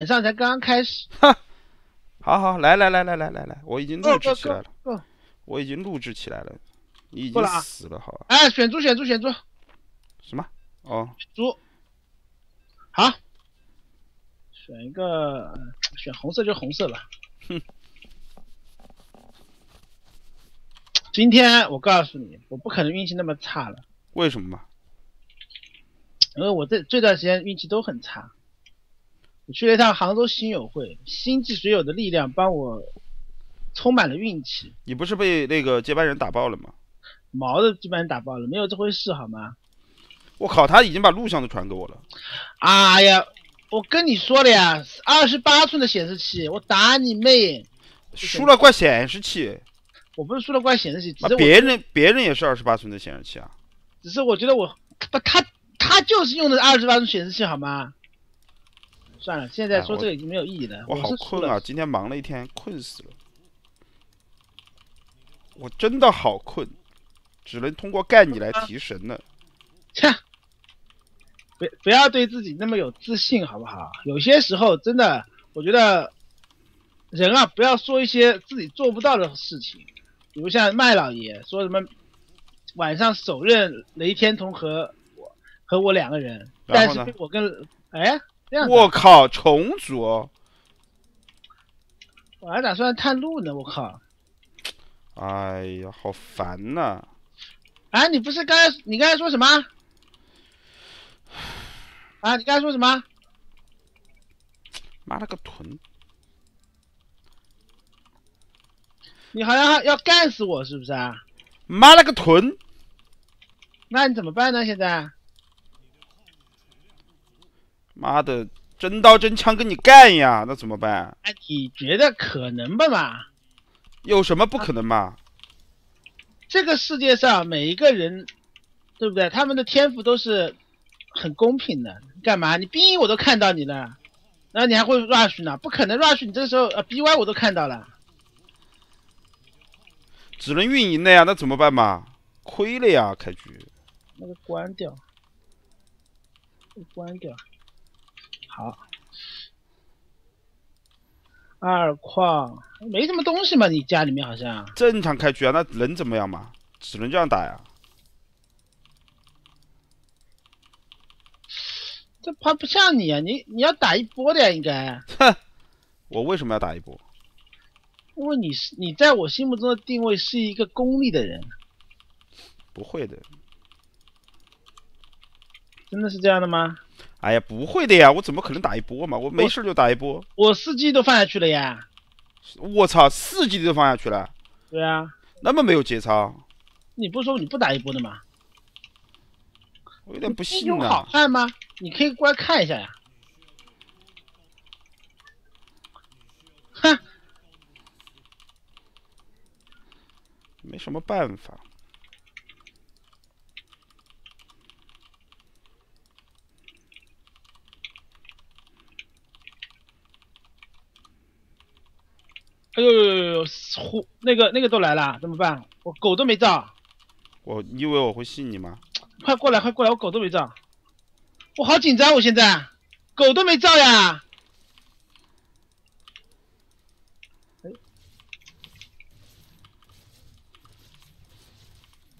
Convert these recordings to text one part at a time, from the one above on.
晚上才刚刚开始。好好，来来来来来来来，我已经录制起来了，我已经录制起来了，你已经死了，好吧？哎，选猪选猪选猪什么？哦，猪，好，选一个，选红色就红色吧。哼。今天我告诉你，我不可能运气那么差了，为什么嘛？因为我这这段时间运气都很差。我去了一趟杭州新友会，星际水友的力量帮我充满了运气，你不是被那个接班人打爆了吗？毛的接班人打爆了，没有这回事好吗？我靠，他已经把录像都传给我了。哎呀，我跟你说了呀，二十八寸的显示器，我打你妹！输了怪显示器，我不是输了怪显示器，只啊是别人别人也是二十八寸的显示器啊。只是我觉得我不他他就是用的二十八寸显示器好吗？算了，现在说这个已经没有意义了。我好困啊，今天忙了一天，困死了。我真的好困，只能通过干你来提神了。切，不不要对自己那么有自信好不好？有些时候真的，我觉得人啊，不要说一些自己做不到的事情，比如像麦老爷说什么晚上手刃雷天童和我和我两个人，但是我跟哎我靠，重组哦！我还打算探路呢，我靠！哎呀，好烦呐、啊，你不是刚才你刚才说什么？啊，你刚才说什么？妈了个臀！你好像要干死我是不是啊？妈了个臀！那你怎么办呢？现在？妈的，真刀真枪跟你干呀！那怎么办？哎，你觉得可能吧嘛？有什么不可能嘛？这个世界上每一个人，对不对？他们的天赋都是很公平的。干嘛？你 B 我都看到你了，然后你还会 rush 呢？不可能 rush，你这个时候呃 BY 我都看到了。只能运营了呀，那怎么办嘛？亏了呀，开局。那个关掉，关掉。好，二矿没什么东西嘛？你家里面好像正常开局啊，那能怎么样嘛？只能这样打呀。这怕不像你啊！你你要打一波的呀，应该，哼我为什么要打一波？因为你是你在我心目中的定位是一个功利的人，不会的。真的是这样的吗？哎呀，不会的呀，我怎么可能打一波嘛？我没事就打一波。我四 G 都放下去了呀。我操，四级都放下去了，对啊，那么没有节操，你不是说你不打一波的吗？我有点不信有好啊。看吗？你可以过来看一下呀。哼，没什么办法。哎呦呦呦呦，呼，那个那个都来了，怎么办？我狗都没照，我你以为我会信你吗？快过来，快过来，我狗都没照，我好紧张，我现在狗都没照呀。哎，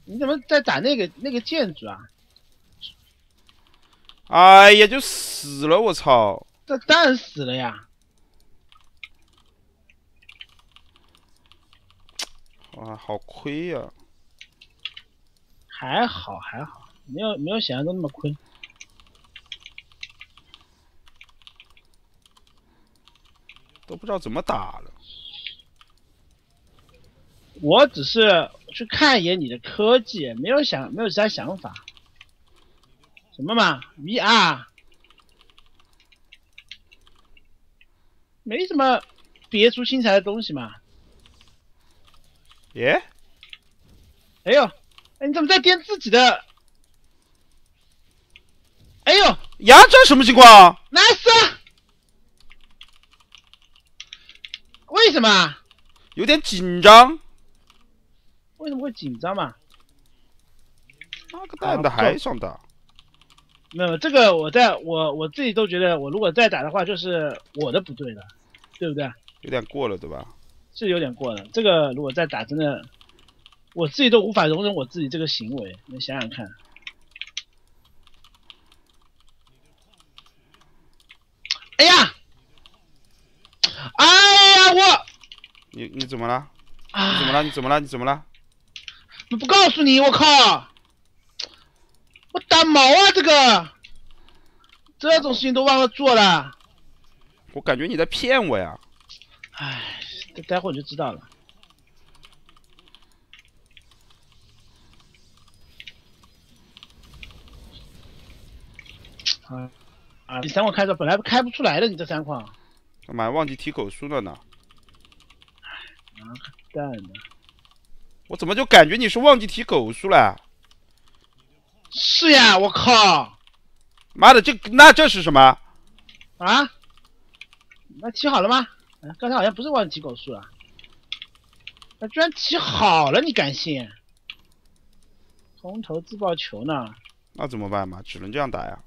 你怎么在打那个那个建筑啊？哎呀，就死了，我操！这当然死了呀。哇，好亏呀、还好还好，没有没有想象中那么亏。都不知道怎么打了。我只是去看一眼你的科技，没有想没有其他想法。什么嘛，VR，没什么别出心裁的东西嘛。耶，哎呦，哎你怎么在颠自己的？哎呦呀，这什么情况？，nice！啊为什么？有点紧张。为什么会紧张嘛？妈个蛋的，还想打？没有这个，我在我我自己都觉得，我如果再打的话，就是我的不对了，对不对？有点过了，对吧？是有点过了。这个如果再打，真的，我自己都无法容忍我自己这个行为。你想想看。哎呀！哎呀，我你你怎么了？你啊怎么了？你怎么了？你怎么了？我不告诉你，我靠！我打毛啊，这个这种事情都忘了做了。我感觉你在骗我呀！唉，待待会就知道了。啊啊！第三矿开着，本来开不出来的，你这三矿，干嘛忘记提口书了呢？蛋的。我怎么就感觉你是忘记提狗书了？是呀，我靠！妈的，这那这是什么？啊？那提好了吗？哎，刚才好像不是忘记提狗数了，那居然提好了，你敢信？从头自爆球呢？那怎么办嘛？只能这样打呀。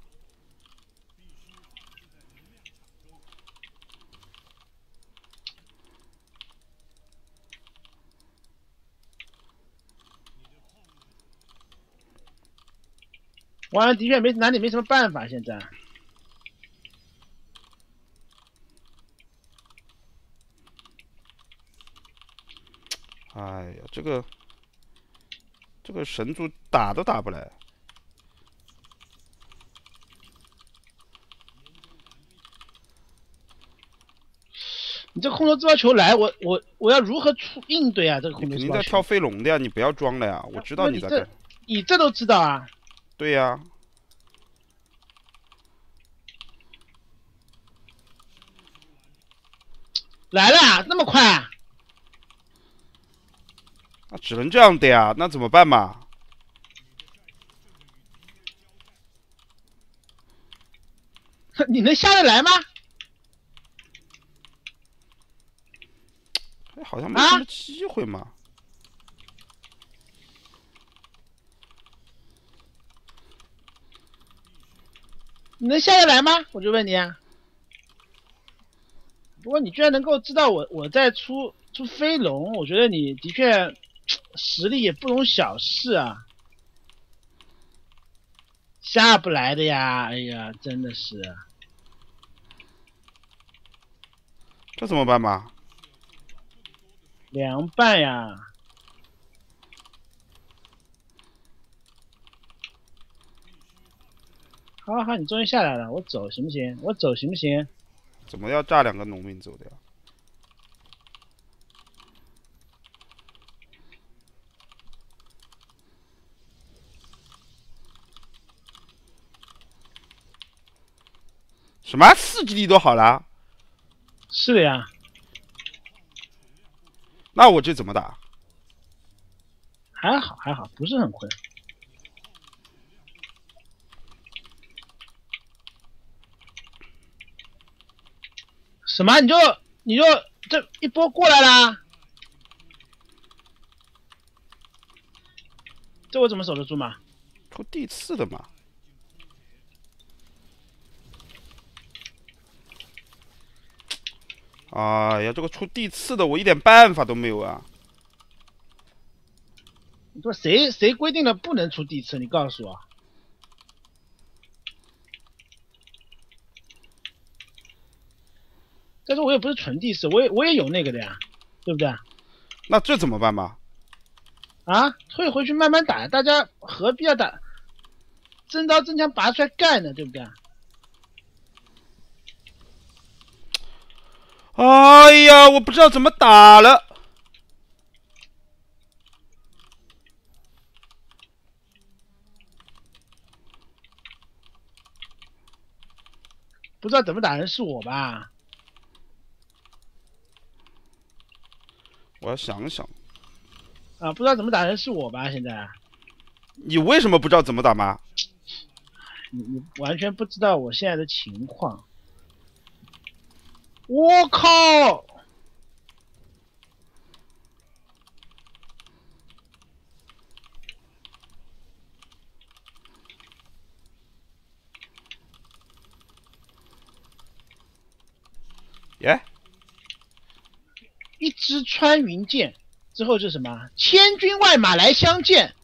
我的确没哪里没什么办法，现在。哎呀，这个这个神族打都打不来。你这空投自爆球来，我我我要如何出应对啊？这个空投自爆球，你肯定在跳飞龙的呀，你不要装了呀！我知道你在干。你这都知道啊？对呀，来了啊，那么快啊？那只能这样的呀，那怎么办嘛？你能下得来吗？哎好像没什么机会嘛。你能下得来吗？我就问你啊。不过你居然能够知道我我在出出飞龙，我觉得你的确实力也不容小视啊。下不来的呀，哎呀，真的是。这怎么办嘛？凉拌呀！好好好，你终于下来了，我走行不行？我走行不行？怎么要炸两个农民走的呀？什么四基地都好了？是的呀，那我这怎么打？还好还好，不是很困。什么？你就你就这一波过来啦？这我怎么守得住嘛？出地刺的嘛？哎呀，这个出地刺的我一点办法都没有啊！你说谁谁规定了不能出地刺？你告诉我。但是我也不是纯地刺，我也我也有那个的呀，对不对？那这怎么办嘛？啊，退回去慢慢打，大家何必要打？真刀真枪拔出来干呢，对不对？哎呀，我不知道怎么打了。不知道怎么打人是我吧？我要想想，啊，不知道怎么打人是我吧？现在你为什么不知道怎么打吗？你你完全不知道我现在的情况。我靠！耶？一支穿云箭之后是什么？千军万马来相见。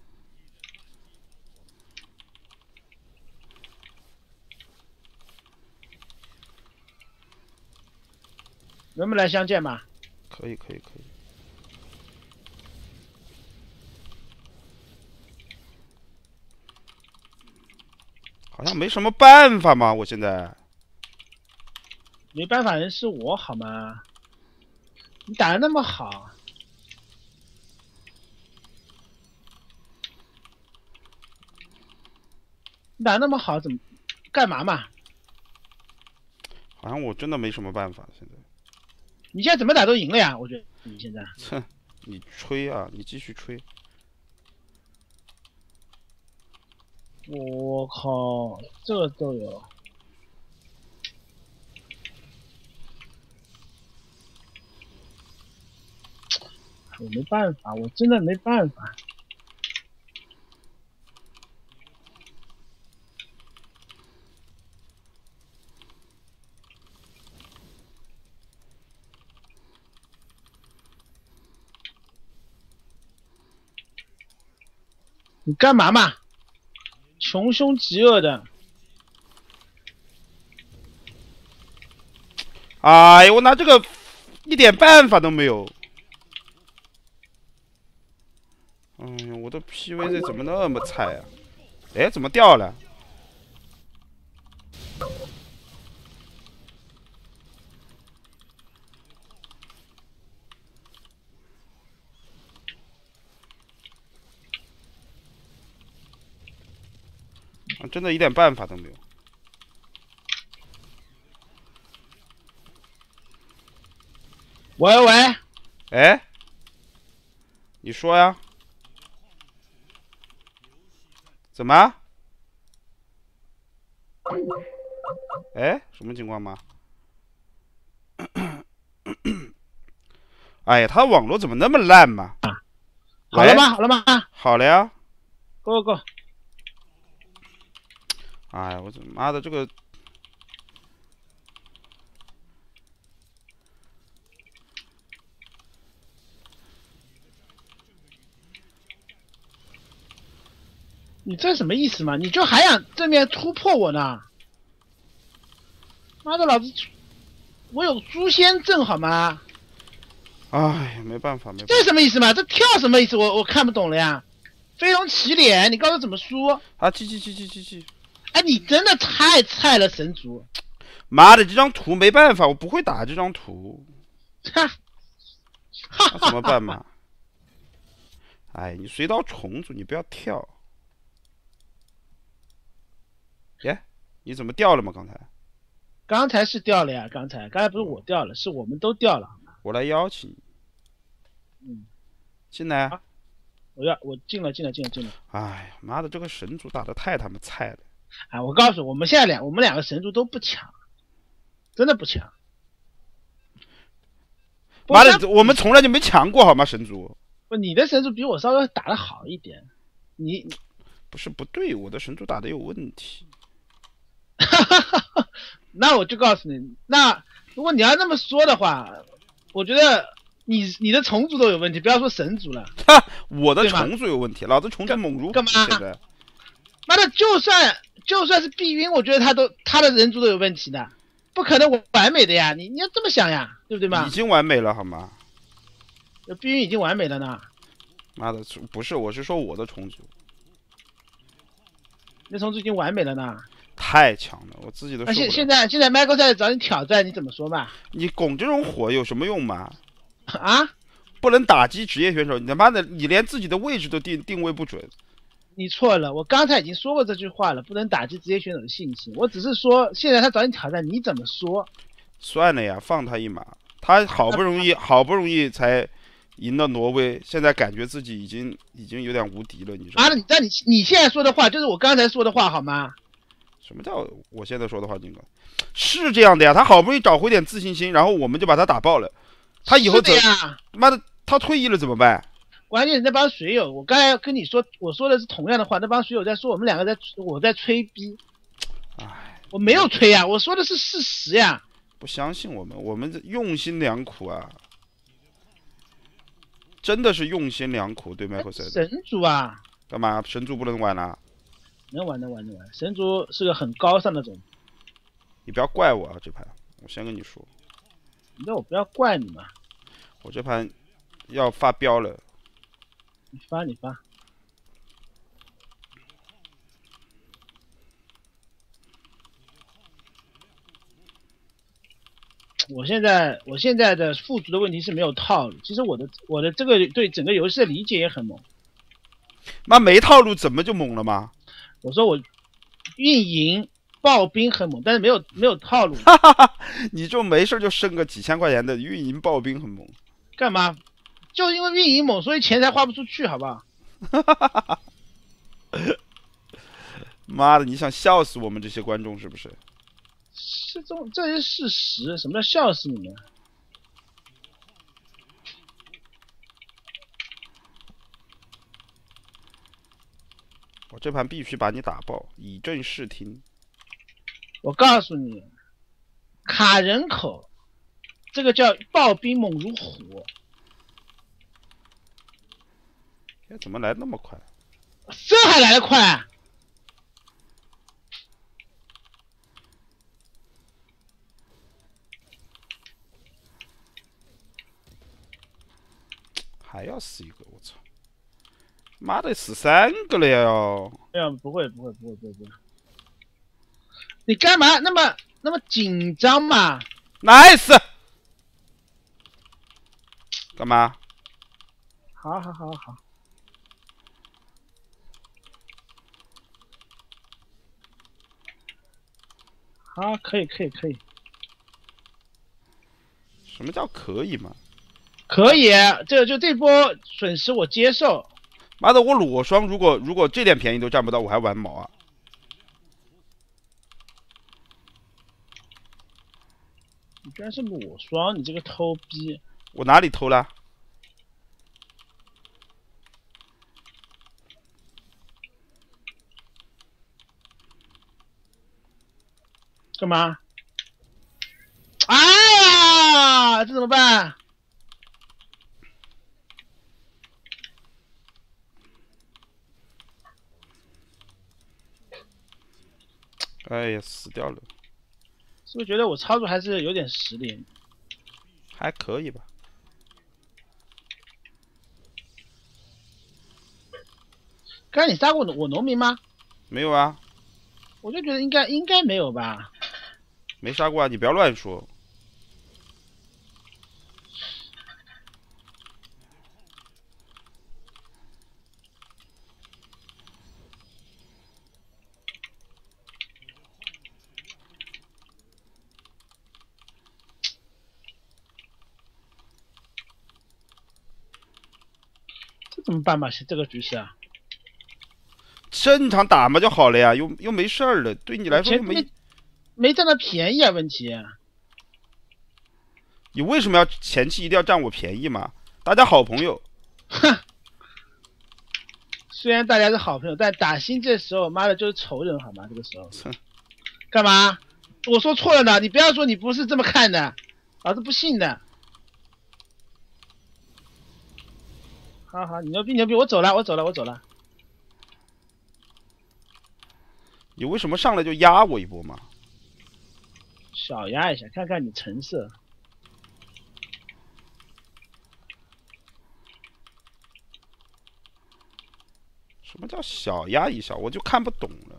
能不能来相见嘛？可以可以可以。好像没什么办法嘛，我现在没办法，人是我好吗？你打的那么好，你打那么好，怎么干嘛嘛？好像我真的没什么办法，现在。你现在怎么打都赢了呀？我觉得你现在。哼，你吹啊，你继续吹。我靠，这个都有，我没办法，我真的没办法。你干嘛嘛？穷凶极恶的！哎呀，我拿这个一点办法都没有。哎呀，我的 PVZ 怎么那么菜啊？哎，怎么掉了？真的一点办法都没有。喂喂，哎，你说呀？怎么？哎，什么情况吗？哎呀，他网络怎么那么烂嘛？好了吗？好了吗？好了呀。Go go。哎呀，我这妈的这个，你这什么意思嘛？你就还想正面突破我呢？妈的，老子我有诛仙阵好吗？哎呀，没办法，没办法。这什么意思嘛？这跳什么意思？我我看不懂了呀。飞龙起脸，你告诉我怎么输？啊，去去去去去去。哎，你真的太菜了，神族！妈的，这张图没办法，我不会打这张图。哈，那怎么办嘛？哎，你随刀重组，你不要跳。耶，你怎么掉了吗？刚才？刚才是掉了呀，刚才，刚才不是我掉了，是我们都掉了。我来邀请你。嗯。进来。啊我要，我进了，进了，进了，进了。哎呀，妈的，这个神族打的太他妈菜了。哎，我告诉我们现在两我们两个神族都不强，真的不强。妈的，我们从来就没强过好吗？神族？不，你的神族比我稍微打的好一点。你不是不对，我的神族打的有问题。哈哈哈！那我就告诉你，那如果你要那么说的话，我觉得你你的虫族都有问题，不要说神族了。哈，我的虫族有问题，老子虫族猛如干嘛？妈的，就算。就算是碧云，我觉得他都他的人族都有问题的，不可能完美的呀！你你要这么想呀，对不对嘛？已经完美了好吗？碧云已经完美了呢。妈的，不是，我是说我的虫族。那虫族已经完美了呢。太强了，我自己都。而且现在现在 Michael 在找你挑战，你怎么说嘛？你拱这种火有什么用嘛？啊？不能打击职业选手，你他妈的，你连自己的位置都定定位不准。你错了，我刚才已经说过这句话了，不能打击职业选手的信心。我只是说，现在他找你挑战，你怎么说？算了呀，放他一马。他好不容易，好不容易才赢了挪威，现在感觉自己已经已经有点无敌了。你说？啊，那你你现在说的话就是我刚才说的话好吗？什么叫我现在说的话？金哥，是这样的呀。他好不容易找回点自信心，然后我们就把他打爆了。他以后怎？妈的，他退役了怎么办？关键是那帮水友，我刚才跟你说，我说的是同样的话。那帮水友在说我们两个在，我在吹逼。哎，我没有吹呀，我说的是事实呀。不相信我们，我们用心良苦啊，真的是用心良苦。对麦克赛神族啊，干嘛？神族不能玩了？能玩能玩能玩，神族是个很高尚的种。你不要怪我啊，这盘我先跟你说。那我不要怪你嘛。我这盘要发飙了。你发你发。我现在我现在的富足的问题是没有套路。其实我的我的这个对整个游戏的理解也很猛。那没套路怎么就猛了吗？我说我运营爆兵很猛，但是没有没有套路。你就没事就剩个几千块钱的运营爆兵很猛。干嘛？就因为运营猛，所以钱才花不出去，好不好？妈的，你想笑死我们这些观众是不是？这种这是事实。什么叫笑死你们？我这盘必须把你打爆，以正视听。我告诉你，卡人口，这个叫暴兵猛如虎。哎，怎么来那么快？这还来得快？还要死一个，我操！妈的，死三个了呀！哎呀，不会，不会，不会，不会，不会。你干嘛那么那么紧张嘛？Nice。干嘛？好好好好。好，可以，可以，可以。什么叫可以嘛？可以，这就这波损失我接受。妈的，我裸双，如果如果这点便宜都占不到，我还玩毛啊？你居然是裸双，你这个偷逼！我哪里偷了？干嘛？哎呀，这怎么办？哎呀，死掉了！是不是觉得我操作还是有点实力？还可以吧。刚才你杀过我农民吗？没有啊。我就觉得应该应该没有吧。没杀过啊！你不要乱说。这怎么办嘛？是？这个局势啊，正常打嘛就好了呀，又又没事儿了，对你来说又没没占到便宜啊？问题，你为什么要前期一定要占我便宜嘛？大家好朋友，哼，虽然大家是好朋友，但打新这时候，妈的就是仇人好吗？这个时候，干嘛？我说错了呢？你不要说你不是这么看的，老子不信的。好好，你牛逼牛逼，我走了，我走了，我走了。你为什么上来就压我一波嘛？小压一下，看看你成色。什么叫小压一下？我就看不懂了。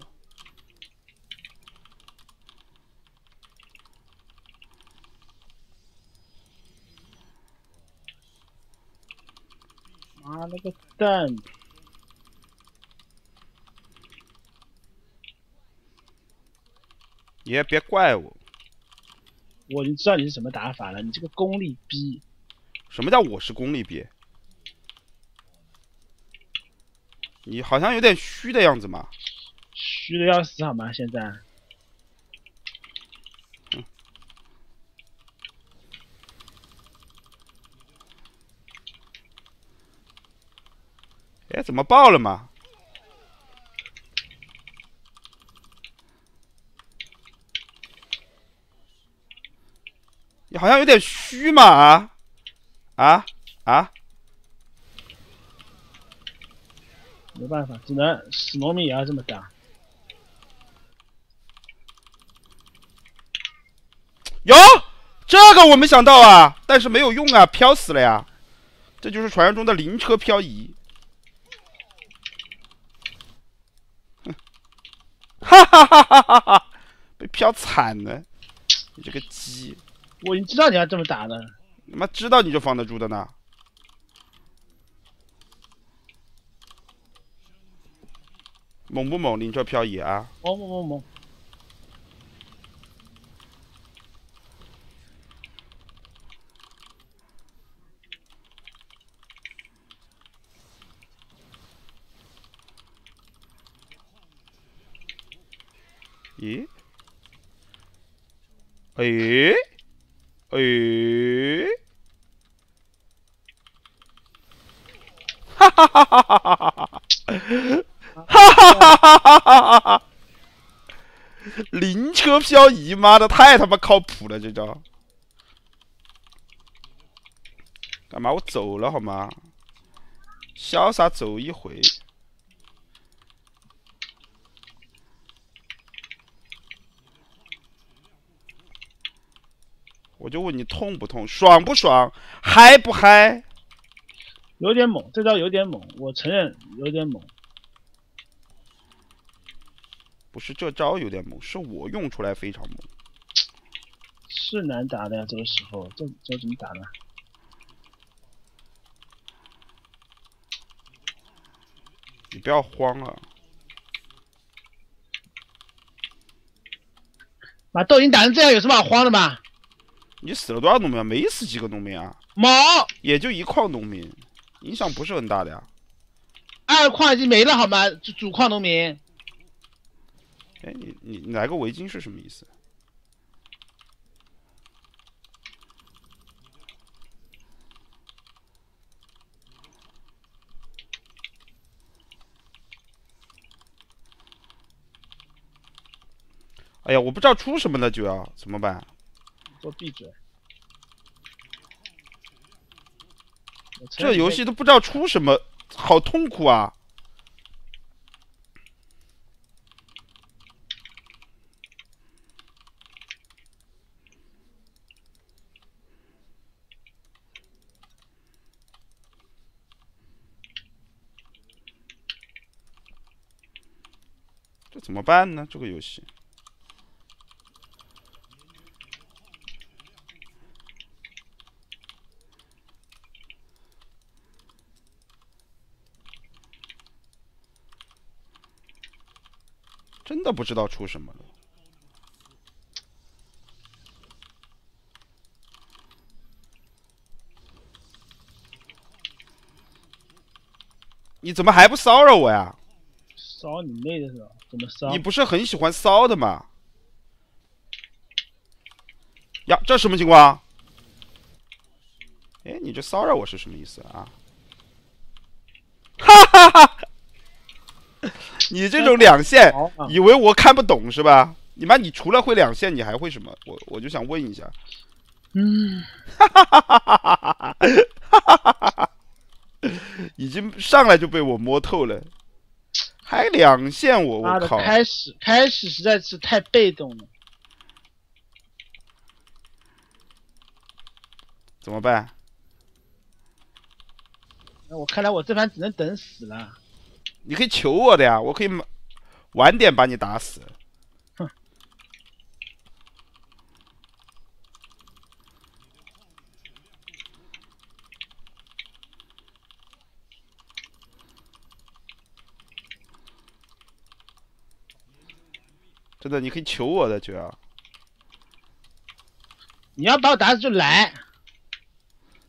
妈了个蛋！你也别怪我，我已经知道你是什么打法了。你这个功力逼！什么叫我是功力逼？你好像有点虚的样子嘛？虚的要死好吗？现在？哎，怎么爆了嘛？好像有点虚嘛啊啊啊！没办法，只能死农民也要这么打。哟这个我没想到啊，但是没有用啊，飘死了呀！这就是传说中的灵车漂移。哈哈哈哈哈哈！被飘惨了，你这个鸡！我已经知道你要这么打的。你妈知道你就防得住的呢。猛不猛？灵车漂移啊！猛猛猛猛！咦？哎？哎？哈哈哈哈哈哈！哈哈哈哈哈哈！灵车漂移，妈的，太他妈靠谱了，这招！干嘛？我走了好吗？潇洒走一回。我就问你痛不痛，爽不爽，嗨不嗨？有点猛，这招有点猛，我承认有点猛。不是这招有点猛，是我用出来非常猛。是难打的呀，这个时候，这这怎么打呢？你不要慌啊！妈，都已经打成这样，有什么好慌的吗？你死了多少农民啊？没死几个农民啊？毛，也就一矿农民，影响不是很大的呀。二矿已经没了好吗？主矿农民。哎，你你你来个围巾是什么意思？哎呀，我不知道出什么了就要怎么办？我闭嘴！这游戏都不知道出什么，好痛苦啊！这怎么办呢？这个游戏。不知道出什么了。你怎么还不骚扰我呀？骚你妹的是吧？怎么骚？你不是很喜欢骚的吗？呀，这什么情况？哎，你这骚扰我是什么意思啊？哈哈哈！你这种两线，以为我看不懂是吧？你妈，你除了会两线，你还会什么？我我就想问一下。嗯，哈哈哈哈哈哈哈哈哈！已经上来就被我摸透了，还两线我我靠！开始开始实在是太被动了，怎么办？那我看来我这盘只能等死了。你可以求我的呀，我可以晚点把你打死。哼！真的，你可以求我的，就要。你要把我打死就来。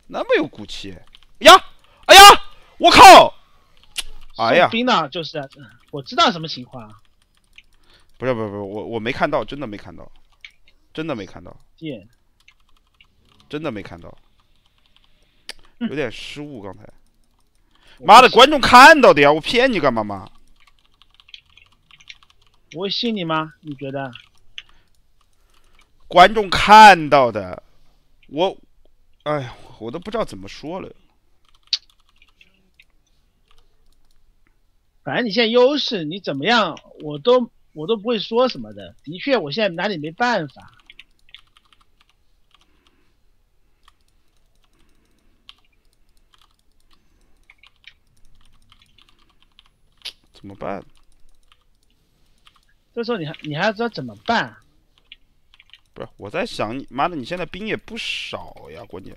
那么有骨气？呀！哎呀！我靠！哎呀，冰呢？就是啊，我知道什么情况。不是不是不是，我我没看到，真的没看到，真的没看到。电，真的没看到，有点失误刚才。妈的，观众看到的呀！我骗你干嘛嘛？我会信你吗？你觉得？观众看到的。我，哎呀，我都不知道怎么说了。反正你现在优势，你怎么样，我都我都不会说什么的。的确，我现在拿你没办法。怎么办？这时候你还你还知道怎么办？不是，我在想你妈的，你现在兵也不少呀，关键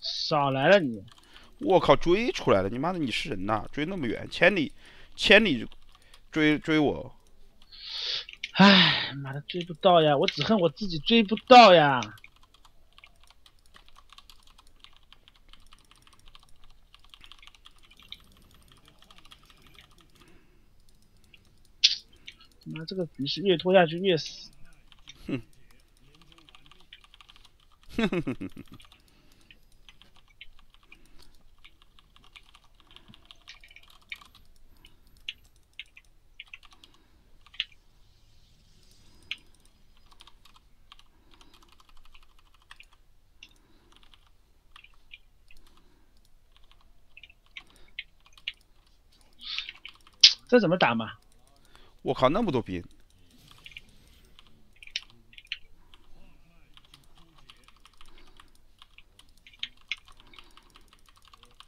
少来了你。我靠，追出来了！你妈的，你是人呐？追那么远，千里千里追追我。唉，妈的，追不到呀！我只恨我自己追不到呀。妈，这个局势越拖下去越死。哼，哼哼哼哼哼。这怎么打嘛？我靠，那么多兵！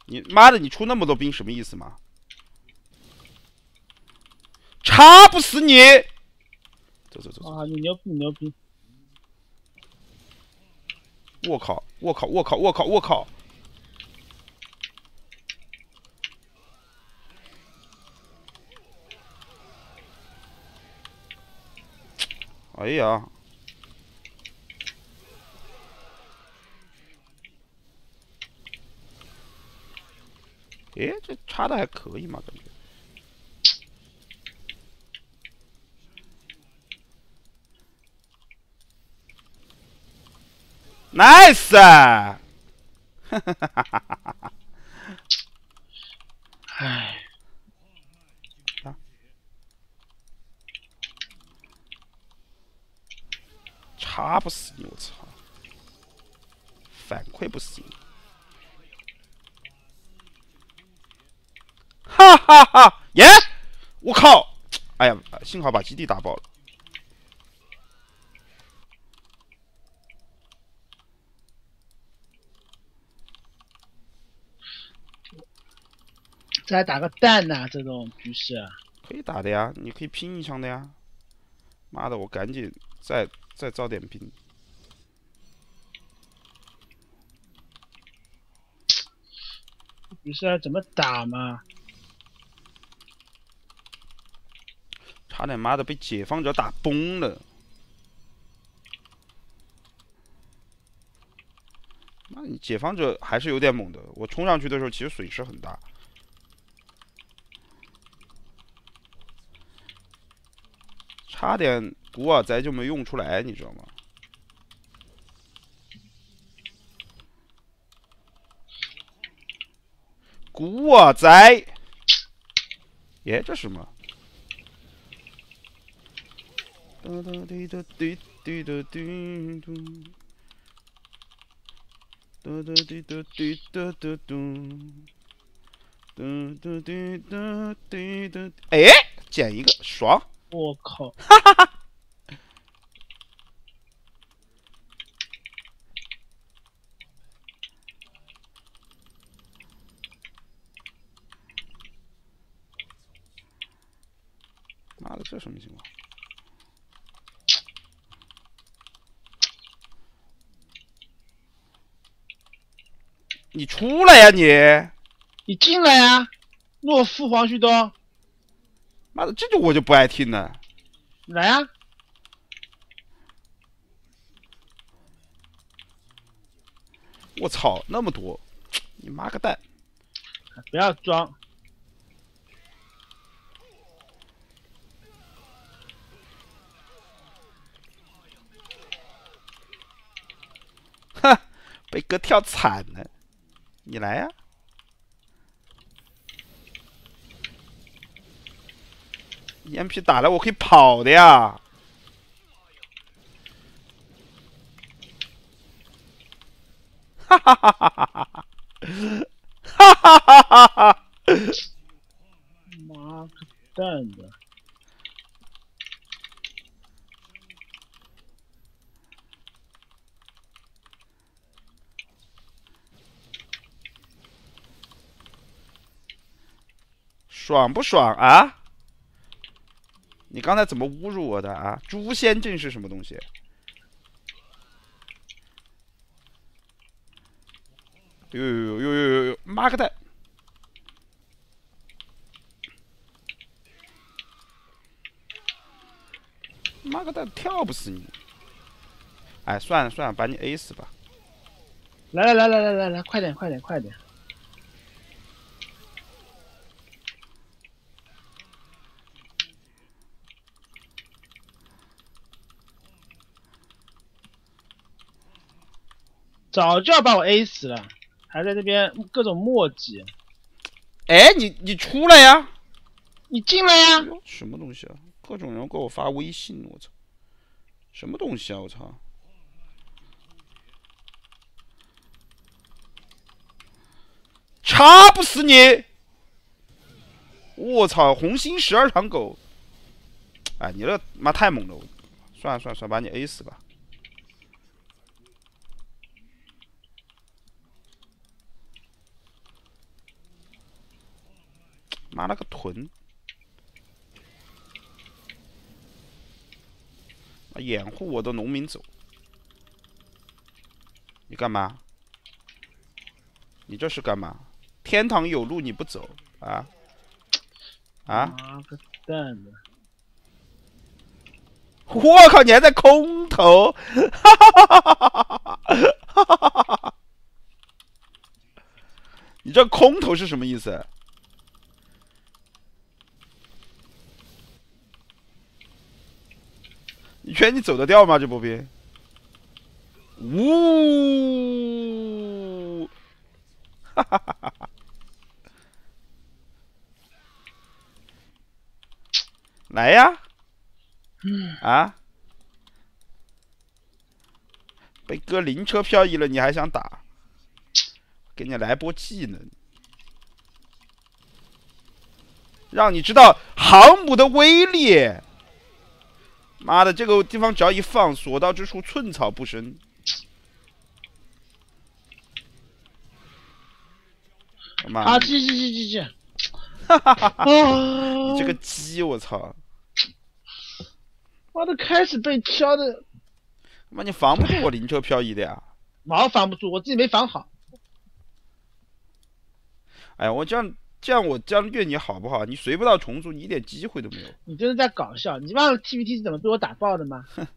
你妈的，你出那么多兵什么意思嘛？插不死你！走走走走！啊，你牛逼你牛逼！我靠！我靠！我靠！我靠！我靠！哎呀！哎，这插的还可以嘛，感觉。Nice！哈哈哈哈哈哈！哎。插不死你！我操！反馈不死你！哈哈哈！耶！我靠！哎呀，幸好把基地打爆了。再打个蛋呐！这种局势可以打的呀，你可以拼一枪的呀！妈的，我赶紧再。再招点兵，不是要怎么打嘛？差点妈的被解放者打崩了！那你解放者还是有点猛的，我冲上去的时候其实损失很大，差点。古惑仔就没用出来，你知道吗？古惑仔，耶，这什么？哒哒滴哒滴滴哒滴嘟，哒哒滴哒滴哒哒嘟，哒哒滴哒滴哒。哎，捡一个，爽！我靠！哈哈哈。妈的，这什么情况？你出来呀你！你进来呀！懦夫黄旭东！妈的，这就我就不爱听了。来啊！我操，那么多！你妈个蛋！不要装！哼被哥跳惨了，你来呀！烟皮打了，我可以跑的呀！哈哈哈哈哈哈！哈哈哈哈哈！妈个蛋的！爽不爽啊？你刚才怎么侮辱我的啊？诛仙阵是什么东西？呦呦呦呦呦呦！妈个蛋！妈个蛋，跳不死你！哎，算了算了，把你 A 死吧！来来来来来来来，快点快点快点！早就要把我 A 死了，还在这边各种墨迹。哎，你你出来呀！你进来呀！什么东西啊？各种人给我发微信，我操！什么东西啊？我操！插不死你！我操！红心十二长狗！哎，你这妈太猛了！算了算了算了，把你 A 死吧。妈了个臀！掩护我的农民走！你干嘛？你这是干嘛？天堂有路你不走啊？啊？妈个蛋的！我靠！你还在空投？哈哈哈哈哈哈！哈哈哈哈哈！你这空投是什么意思？你觉得你走得掉吗？这波兵？呜！哈哈哈哈哈！来呀！啊！被哥灵车漂移了，你还想打？给你来波技能，让你知道航母的威力。妈的，这个地方只要一放，所到之处寸草不生。妈！啊，鸡鸡鸡鸡鸡！哈哈哈！你这个鸡，我操！妈的，开始被敲的。妈，你防不住我灵车漂移的呀！毛防不住，我自己没防好。哎呀，我这样。这样我这样虐你好不好？你随不到虫族，你一点机会都没有。你这是在搞笑？你忘了 TPT 是怎么被我打爆的吗？哼！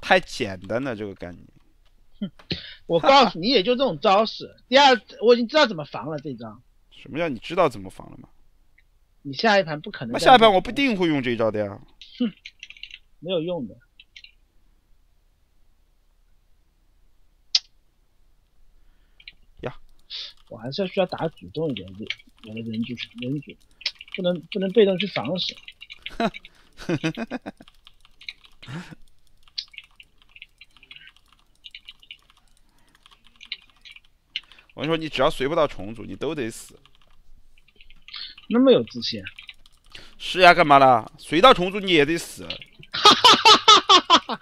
太简单了，这个概念。哼！我告诉你，也就这种招式。第二，我已经知道怎么防了这招。什么叫你知道怎么防了吗？你下一盘不可能。那下一盘我不一定会用这一招的呀。哼！没有用的。我还是要需要打主动一点，我的人就是人主，不能不能被动去防守。我跟你说，你只要随不到虫族，你都得死。那么有自信？是呀，干嘛啦？随到虫族你也得死。哈哈哈哈哈！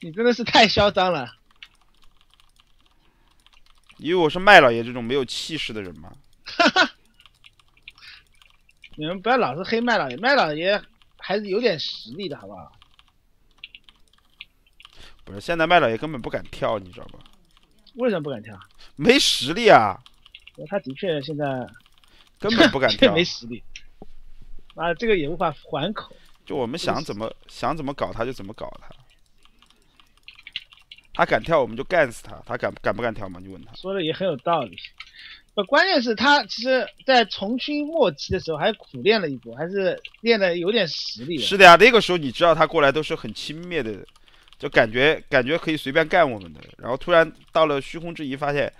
你真的是太嚣张了。以为我是麦老爷这种没有气势的人嘛？哈哈！你们不要老是黑麦老爷，麦老爷还是有点实力的，好不好？不是，现在麦老爷根本不敢跳，你知道吧？为什么不敢跳？没实力啊！他的确现在根本不敢 跳，没实力。啊，这个也无法还口。就我们想怎么想怎么搞他就怎么搞他。他敢跳，我们就干死他。他敢敢不敢跳嘛？你问他。说的也很有道理。不，关键是他其实，在从军末期的时候还苦练了一波，还是练的有点实力。是的呀，那个时候你知道他过来都是很轻蔑的，就感觉感觉可以随便干我们的。然后突然到了虚空之遗，发现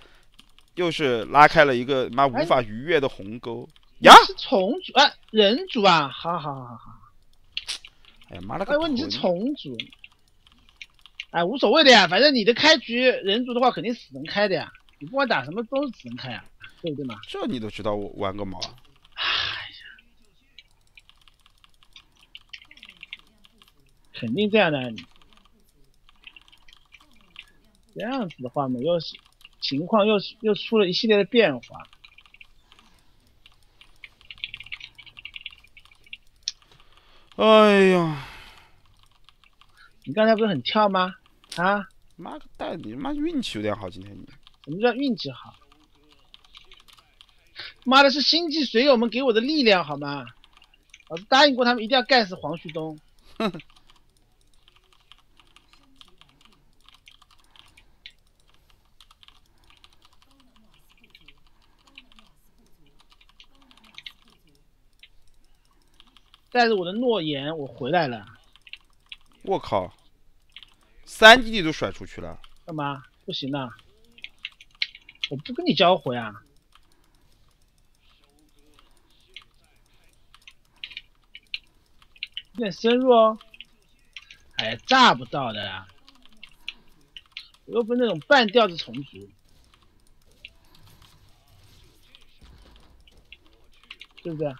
又是拉开了一个妈无法逾越的鸿沟。呀，是虫族啊，人族啊，好好好好好。哎呀妈了个哎，问你是头虫族，哎，无所谓的呀，反正你的开局人族的话肯定死能开的呀，你不管打什么都是死能开呀，对不对嘛？这你都知道我玩个毛啊！哎呀肯定这样的，这样子的话嘛，又是情况又是又出了一系列的变化。哎呀，你刚才不是很跳吗？啊，妈个蛋，你妈运气有点好，今天你什么叫运气好？妈的，是星际水友们给我的力量好吗？老子答应过他们一定要干死黄旭东。带着我的诺言，我回来了。我靠，三弟弟都甩出去了，干嘛？不行啊！我不跟你交火呀！有点深入哦。哎，炸不到的啦！我又不是那种半吊子虫族，对不对？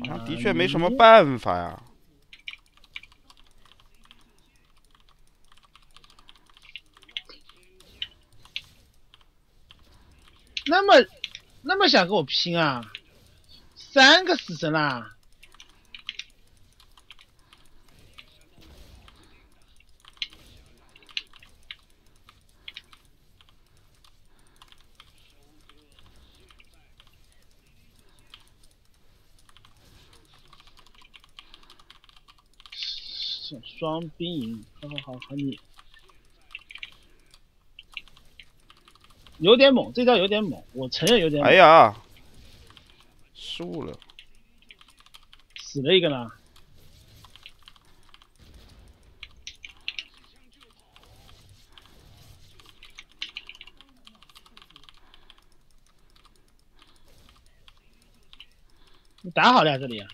好像的确没什么办法呀。那么，那么想跟我拼啊？三个死神啦！是双兵营，好好好和，你有点猛，这招有点猛，我承认有点猛。哎呀，失误了，死了一个呢。你打好了呀，这里。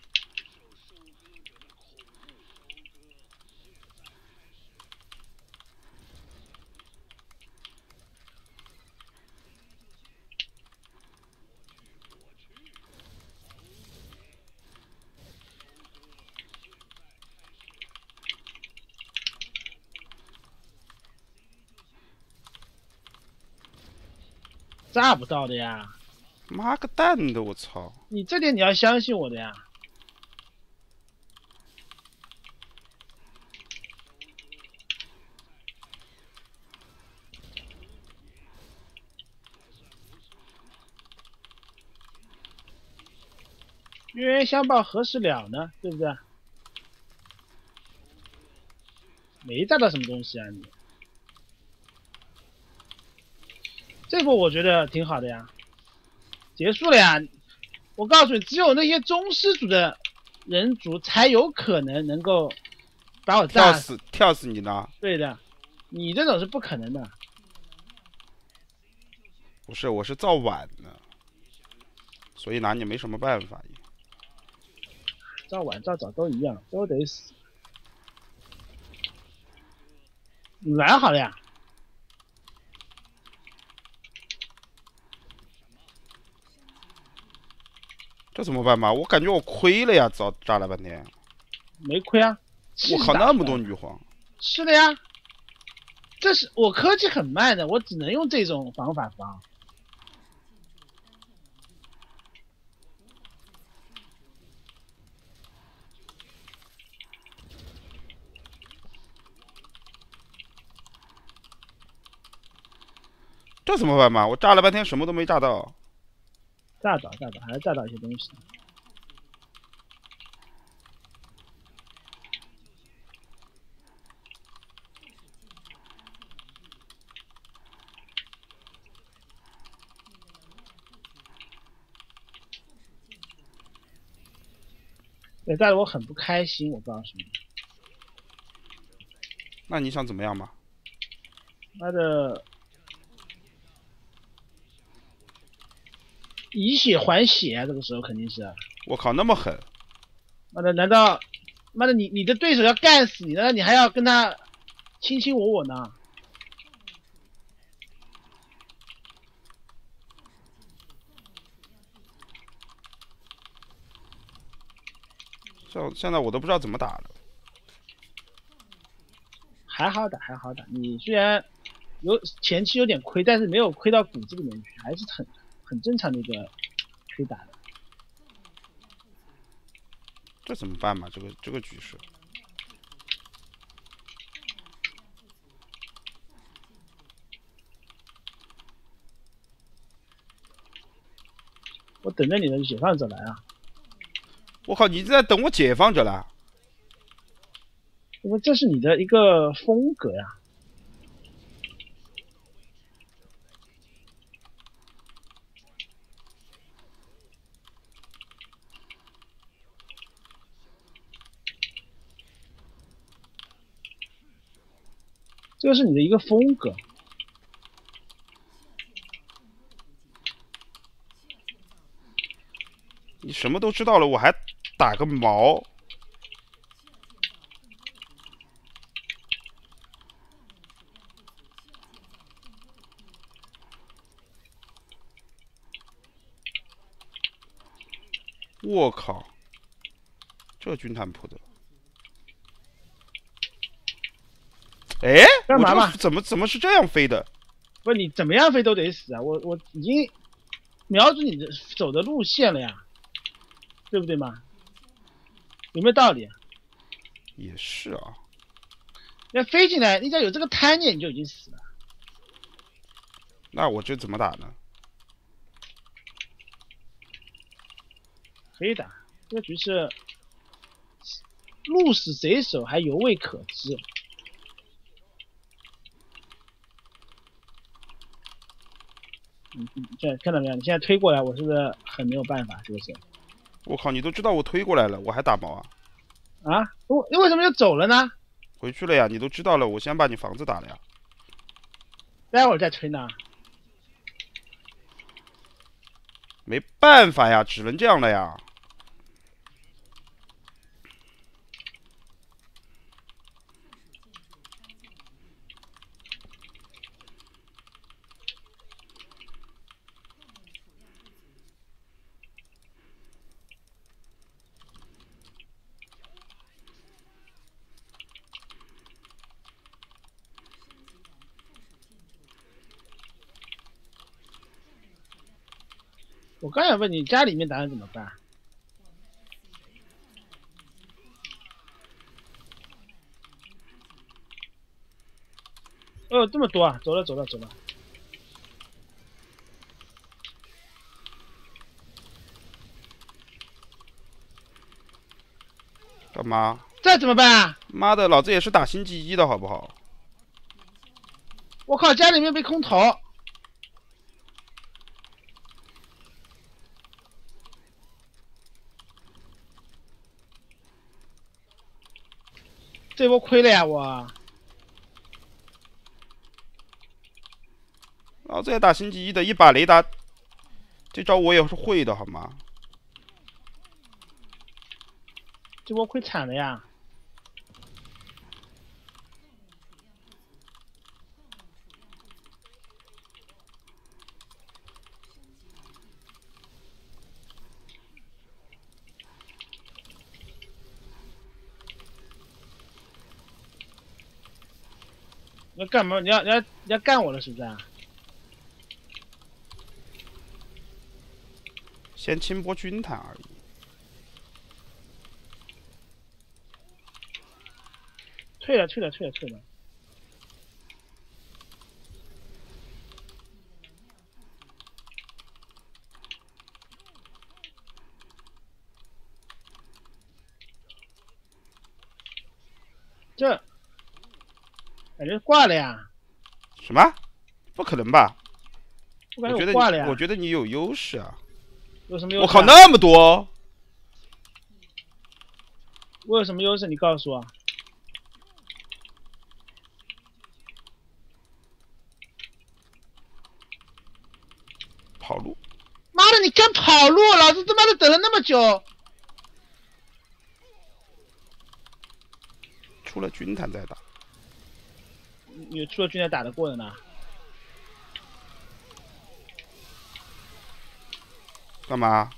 炸不到的呀！妈个蛋的，我操！你这点你要相信我的呀！冤冤相报何时了呢？对不对？没炸到什么东西啊你！这波我觉得挺好的呀，结束了呀！我告诉你，只有那些宗师组的人族才有可能能够把我炸跳死跳死你呢？对的，你这种是不可能的。不是，我是造晚的，所以拿你没什么办法。造晚造早都一样，都得死。你来好了呀？这怎么办嘛？我感觉我亏了呀，早炸了半天。没亏啊！我靠，那么多女皇。是的呀，这是我科技很慢的，我只能用这种方法防。这怎么办嘛？我炸了半天，什么都没炸到。炸到，炸到，还是炸到一些东西。对，炸的我很不开心，我告诉你。那你想怎么样嘛？妈的！以血还血啊！这个时候肯定是，我靠，那么狠！妈的，难道妈的你你的对手要干死你了，你还要跟他卿卿我我呢？现现在我都不知道怎么打了。还好打，还好打。你虽然有前期有点亏，但是没有亏到骨子里面去，还是很很正常的一个可以打的。这怎么办嘛？这个这个局势，我等着你的解放者来啊！我靠，你在等我解放者了？因为这是你的一个风格呀。这是你的一个风格。你什么都知道了，我还打个毛？我靠，这军团铺的。哎，干嘛嘛？怎么怎么是这样飞的？不，你怎么样飞都得死啊！我我已经瞄准你的走的路线了呀，对不对嘛？有没有道理？也是啊。那飞进来，你只要有这个贪念，你就已经死了。那我这怎么打呢？可以打，这个局是鹿死谁手还犹未可知。这看到没有？你现在推过来，我是不是很没有办法？是不是？我靠，你都知道我推过来了，我还打毛啊？啊？我你为什么又走了呢？回去了呀，你都知道了，我先把你房子打了呀。待会儿再推呢。没办法呀，只能这样了呀。我刚想问你，家里面打算怎么办？哦，这么多啊！走了，走了，走了。干嘛？这怎么办啊？妈的，老子也是打星际一的好不好？我靠，家里面被空投。这波亏了呀，我。老子也打星际一的一把雷达，这招我也是会的，好吗？这波亏惨了呀！要干嘛？你要你要你要干我了是不是啊？先清波军团而已。退了，退了，退了，退了。这。挂了呀？什么？不可能吧？我觉得挂了呀。我觉得你有优势啊。有什么优势？我靠，那么多！我有什么优势？你告诉我。跑路。妈的，你敢跑路？老子他妈的等了那么久。出了军团再打，你出了军团打得过的呢？干嘛？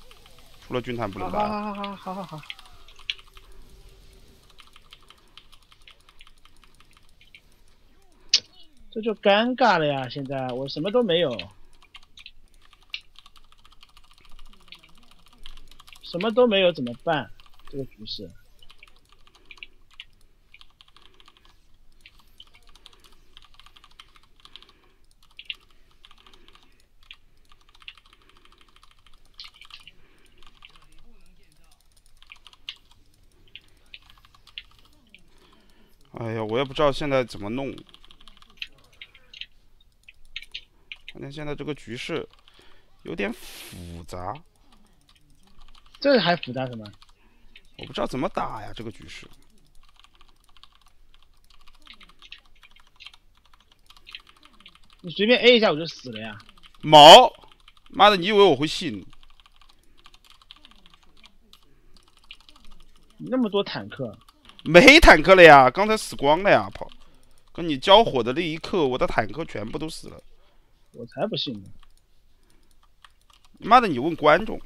出了军团不能打？好好好好好好。这就尴尬了呀！现在我什么都没有，什么都没有怎么办？这个局势。哎呀，我也不知道现在怎么弄。反正现在这个局势有点复杂。这还复杂什么？我不知道怎么打呀，这个局势。你随便 A 一下我就死了呀！毛，妈的，你以为我会信？那么多坦克。没坦克了呀，刚才死光了呀，跑！跟你交火的那一刻，我的坦克全部都死了。我才不信呢！妈的，你问观众。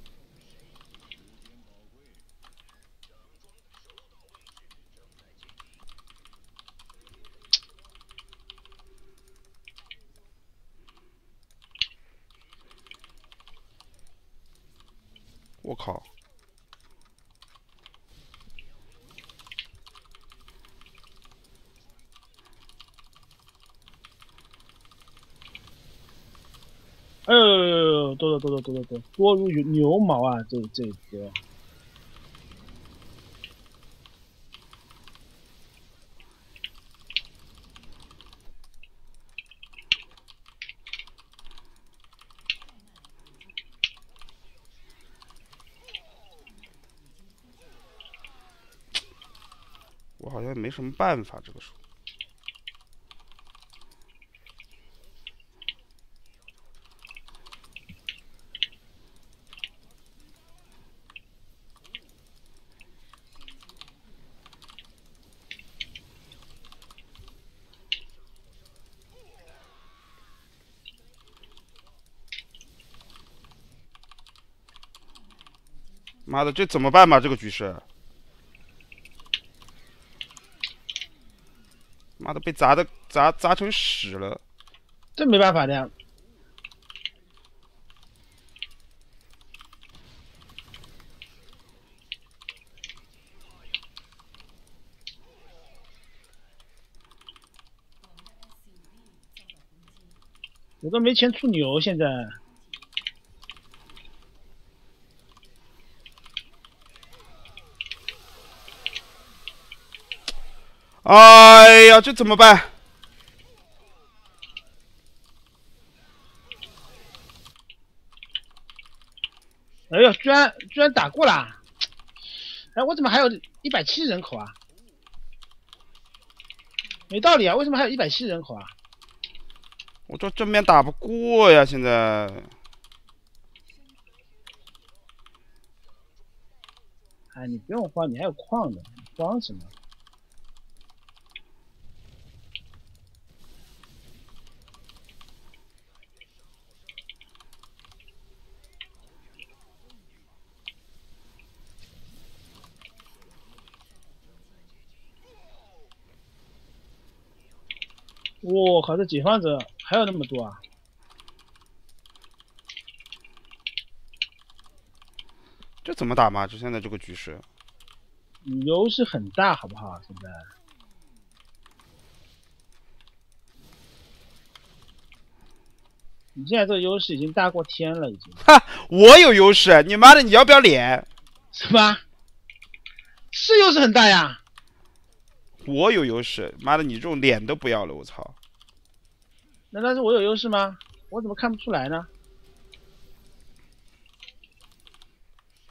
我靠！哎呦，多多多多多多，如牛毛啊！这这个，我好像也没什么办法，这个时候。妈的，这怎么办嘛？这个局势，妈的被砸的砸砸成屎了，这没办法的呀。我都没钱出牛，现在。哎呀，这怎么办？哎呀，居然居然打过了！哎，我怎么还有一百七人口啊？没道理啊，为什么还有一百七人口啊？我这正面打不过呀，现在。哎，你不用慌，你还有矿呢，慌什么？我靠，这解放者还有那么多啊！这怎么打嘛？就现在这个局势，优势很大，好不好？现在，你现在这个优势已经大过天了，已经。哈，我有优势，你妈的，你要不要脸？什么？是优势很大呀。我有优势，妈的，你这种脸都不要了，我操！难道是我有优势吗？我怎么看不出来呢？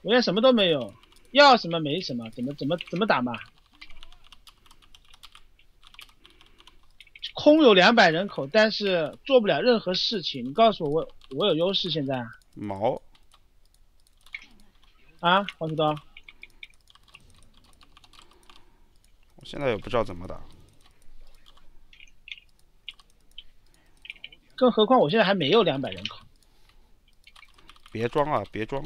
我现在什么都没有，要什么没什么，怎么怎么怎么打嘛？空有两百人口，但是做不了任何事情。你告诉我，我我有优势现在？毛，啊，黄旭东，我现在也不知道怎么打。更何况我现在还没有两百人口，别装啊，别装！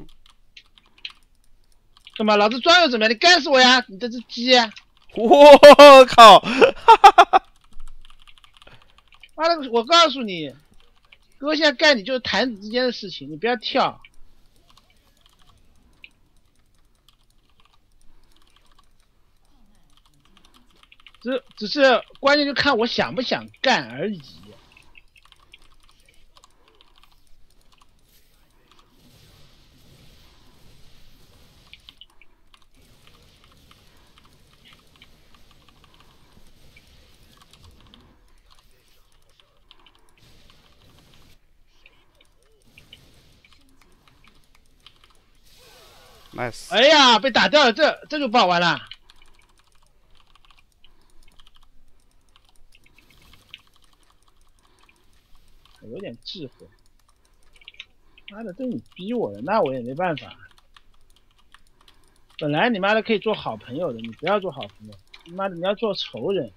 干嘛？老子装又怎么样？你干死我呀！你这只鸡！我靠！妈的，我告诉你，哥现在干你就是弹指之间的事情，你不要跳。只只是关键就看我想不想干而已。nice。哎呀，被打掉了，这这就不好玩了。有点智慧。妈的，这你逼我的，那我也没办法。本来你妈的可以做好朋友的，你不要做好朋友，你妈的你要做仇人。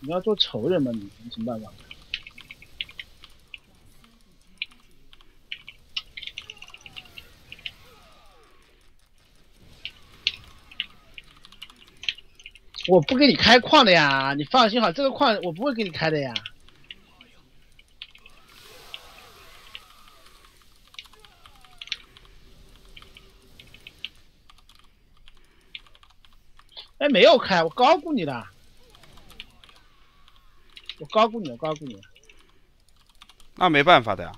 你要做仇人吗？你有什么办法？我不给你开矿的呀，你放心好，这个矿我不会给你开的呀。哎，没有开，我高估你了，我高估你了，高估你了。那没办法的呀。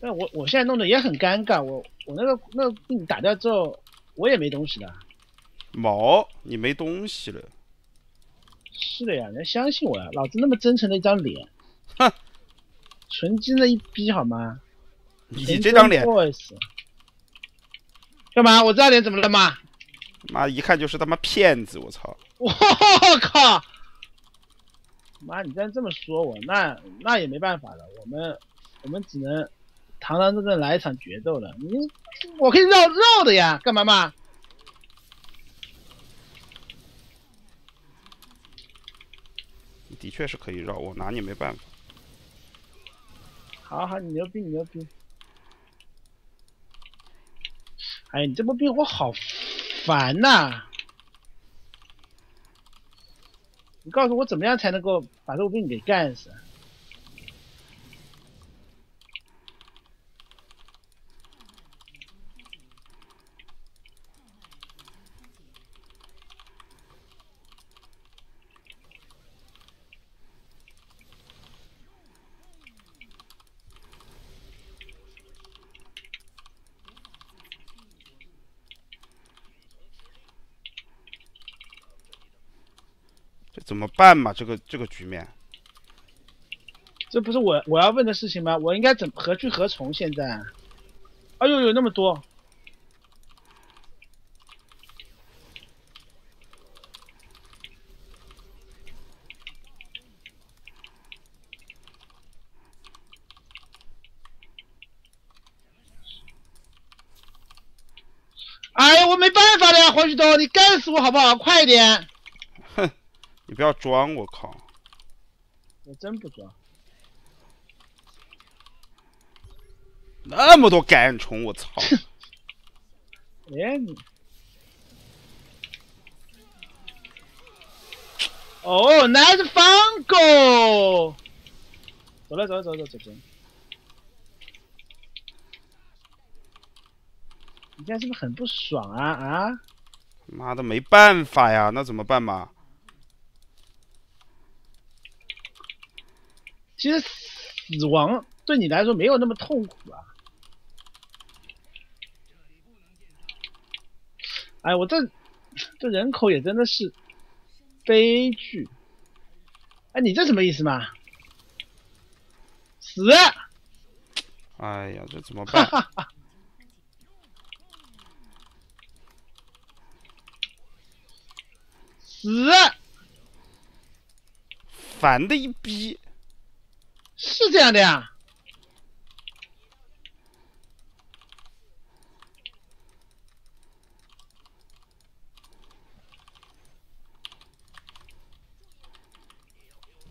但我我现在弄的也很尴尬，我我那个那个被你打掉之后，我也没东西了。毛，你没东西了。是的呀，你要相信我呀，老子那么真诚的一张脸，哼，纯金的一逼好吗？你这张脸，干嘛？我这张脸怎么了吗？妈，一看就是他妈骗子！我操！我靠！妈，你再这么说我，那那也没办法了，我们我们只能堂堂正正来一场决斗了。你我可以绕绕的呀，干嘛嘛？的确是可以绕，我拿你没办法。好好，你牛逼，你牛逼！哎，你这波兵我好烦呐！你告诉我怎么样才能够把这波兵给干死？怎么办嘛？这个这个局面，这不是我我要问的事情吗？我应该怎何去何从？现在，哎呦，有那么多！哎呀，我没办法了呀，黄旭东，你干死我好不好？快一点！你不要装，我靠！我真不装。那么多感染虫，我操！哎你！哦，nice 放狗！走了，走了，走了走走。你现在是不是很不爽啊啊？妈的，没办法呀，那怎么办嘛？其实死亡对你来说没有那么痛苦啊！哎，我这这人口也真的是悲剧。哎，你这什么意思嘛？死！哎呀，这怎么办？死！烦的一逼。是这样的呀。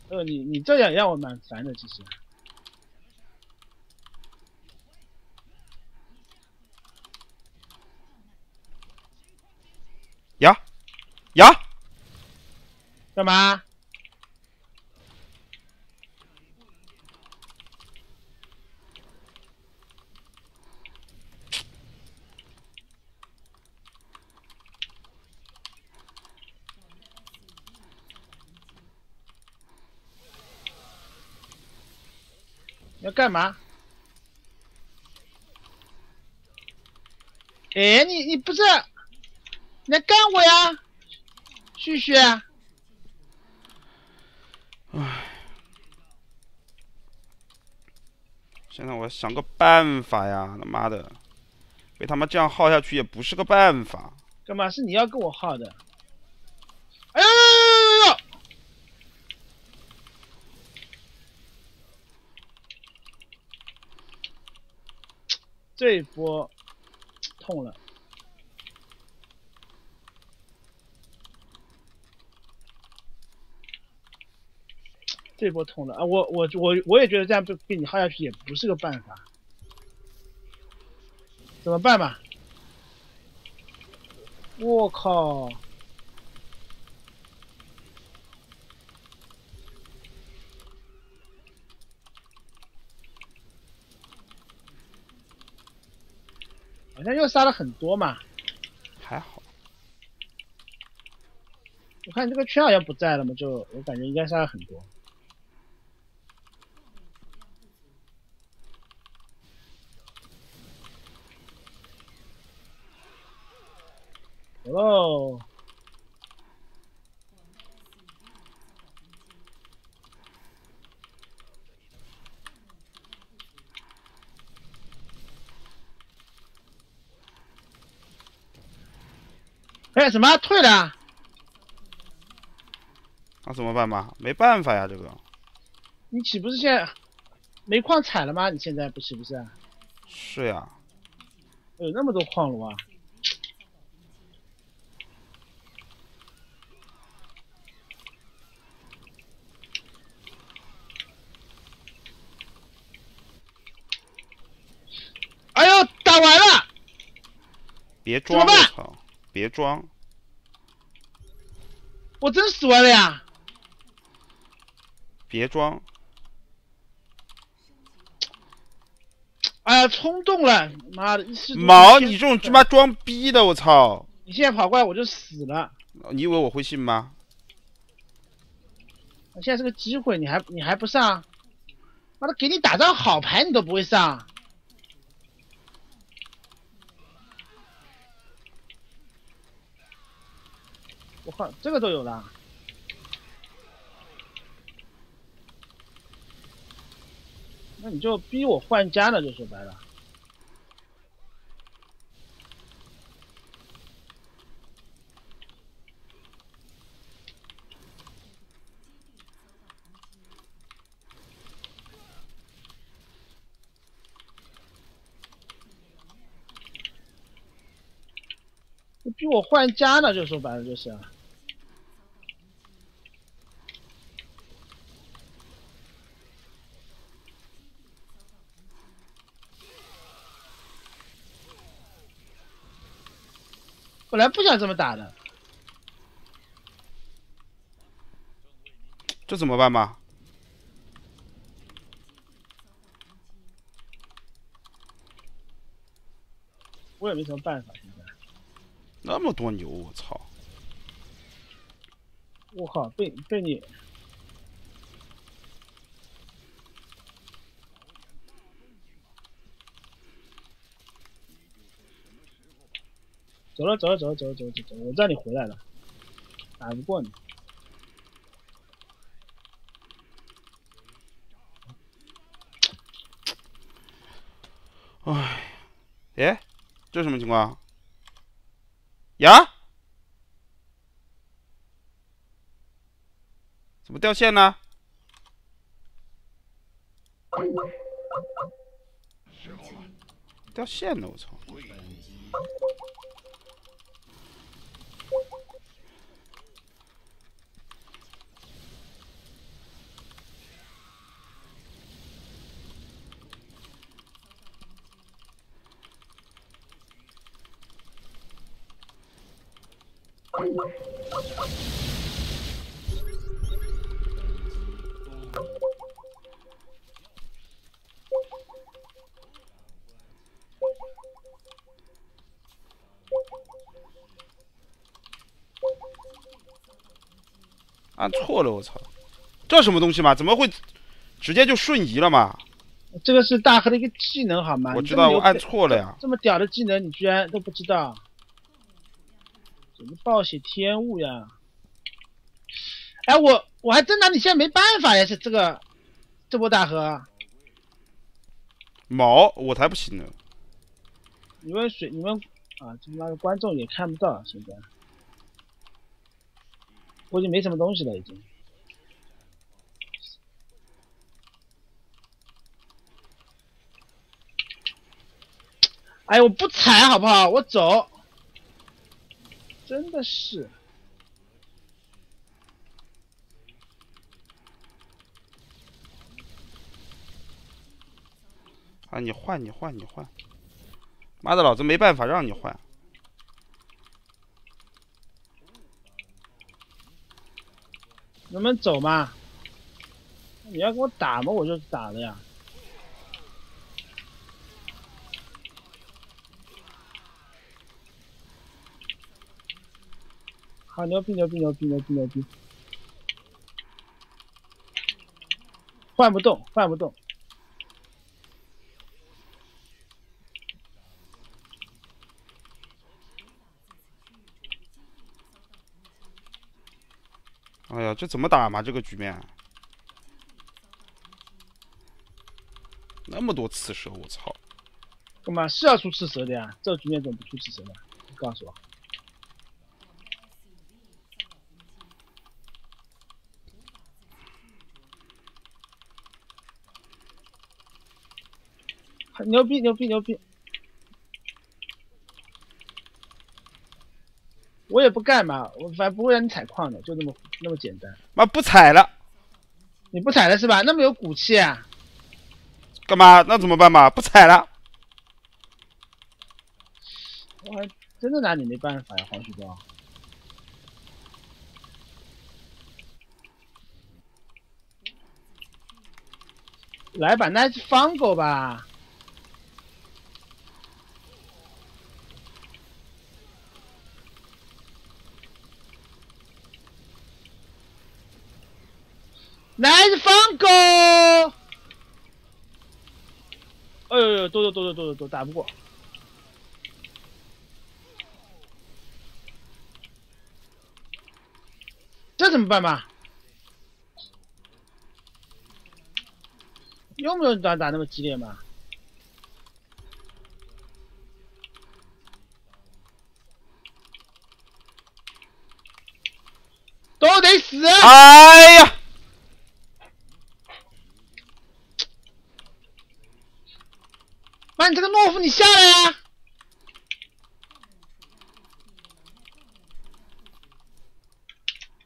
呃，你你这样让我蛮烦的，其实。呀呀，干嘛？要干嘛？哎，你你不是你来干我呀，旭旭？唉，现在我想个办法呀！他妈的，被他们这样耗下去也不是个办法。干嘛？是你要跟我耗的？哎呦呦呦呦！这波痛了，这波痛了啊！我我我我也觉得这样被被你耗下去也不是个办法，怎么办吧？我靠！好像又杀了很多嘛，还好，我看这个圈好像不在了嘛，就我感觉应该杀了很多。走哎，什么退了？那怎么办嘛？没办法呀，这个。你岂不是现在煤矿采了吗？你现在不是不是？是呀。有那么多矿炉啊！哎呦，打完了！别装！了操！别装！我真死完了呀！别装！哎呀，冲动了！妈的！毛，你这种他妈装逼的，我操！你现在跑过来我就死了。你以为我会信吗？现在是个机会，你还你还不上？妈的，给你打张好牌你都不会上。我靠，这个都有了，那你就逼我换家了，就说白了。逼我换家了，就说白了就是。本来不想这么打的，这怎么办吧？我也没什么办法，现在。那么多牛，我操！我靠，被被你。走了走了走了走了走了走了，我知道你回来了，打不过你。唉，哎，这什么情况？呀？怎么掉线呢？掉线了，我操！按错了，我操！这什么东西嘛？怎么会直接就瞬移了嘛？这个是大河的一个技能，好吗？我知道，我按错了呀。这么屌的技能，你居然都不知道？什么暴血天物呀？哎，我我还真拿你现在没办法呀！是这个这波大河。毛，我才不行呢。你们水，你们啊，这他妈的观众也看不到现在。估计没什么东西了，已经。哎，我不踩好不好？我走。真的是。啊！你换，你换，你换。妈的，老子没办法让你换。能不能走嘛？你要给我打嘛，我就打了呀。好牛逼牛逼牛逼牛逼牛逼！换不动，换不动。哎呀，这怎么打嘛？这个局面，那么多刺蛇，我操！干嘛是要出刺蛇的呀？这个局面怎么不出刺蛇呢？你告诉我。牛逼牛逼牛逼！我也不干嘛，我反正不会让你采矿的，就那么那么简单。妈不采了，你不采了是吧？那么有骨气啊？干嘛？那怎么办嘛？不采了。我还真的拿你没办法呀，黄旭光。来吧，那就放狗吧。来放狗！哎呦呦，多多多多多多多，打不过。这怎么办嘛？用不用打打那么激烈嘛？都得死！哎呀！你这个懦夫，你下来呀！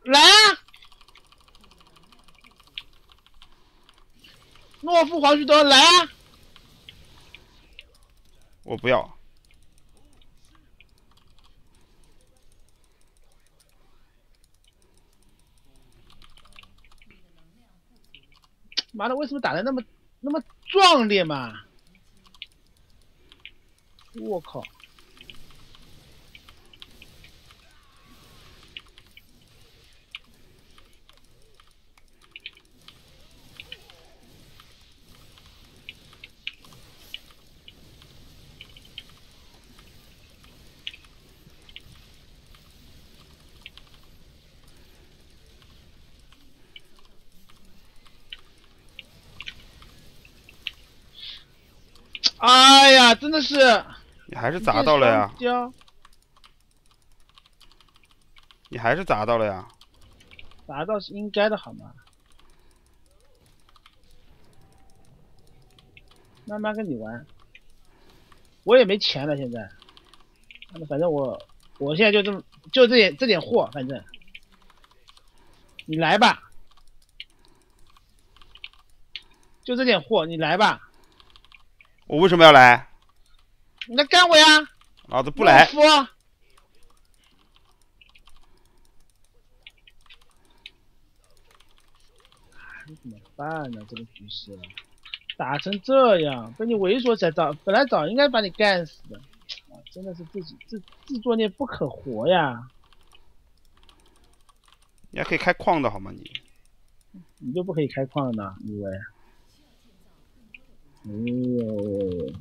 来啊！懦夫黄旭东，来啊！我不要。妈的，为什么打的那么那么壮烈嘛？我靠！哎呀，真的是！你还是砸到了呀！你还是砸到了呀！砸到是应该的，好吗？慢慢跟你玩。我也没钱了，现在。反正我我现在就这么就这点这点货，反正你来吧，就这点货，你来吧。我为什么要来？你来干我呀！老子不来。怎么办呢？这个局势打成这样，被你猥琐才早，本来早应该把你干死的。啊，真的是自己自自作孽不可活呀！你还可以开矿的好吗？你，你就不可以开矿呢？以为？哎呦！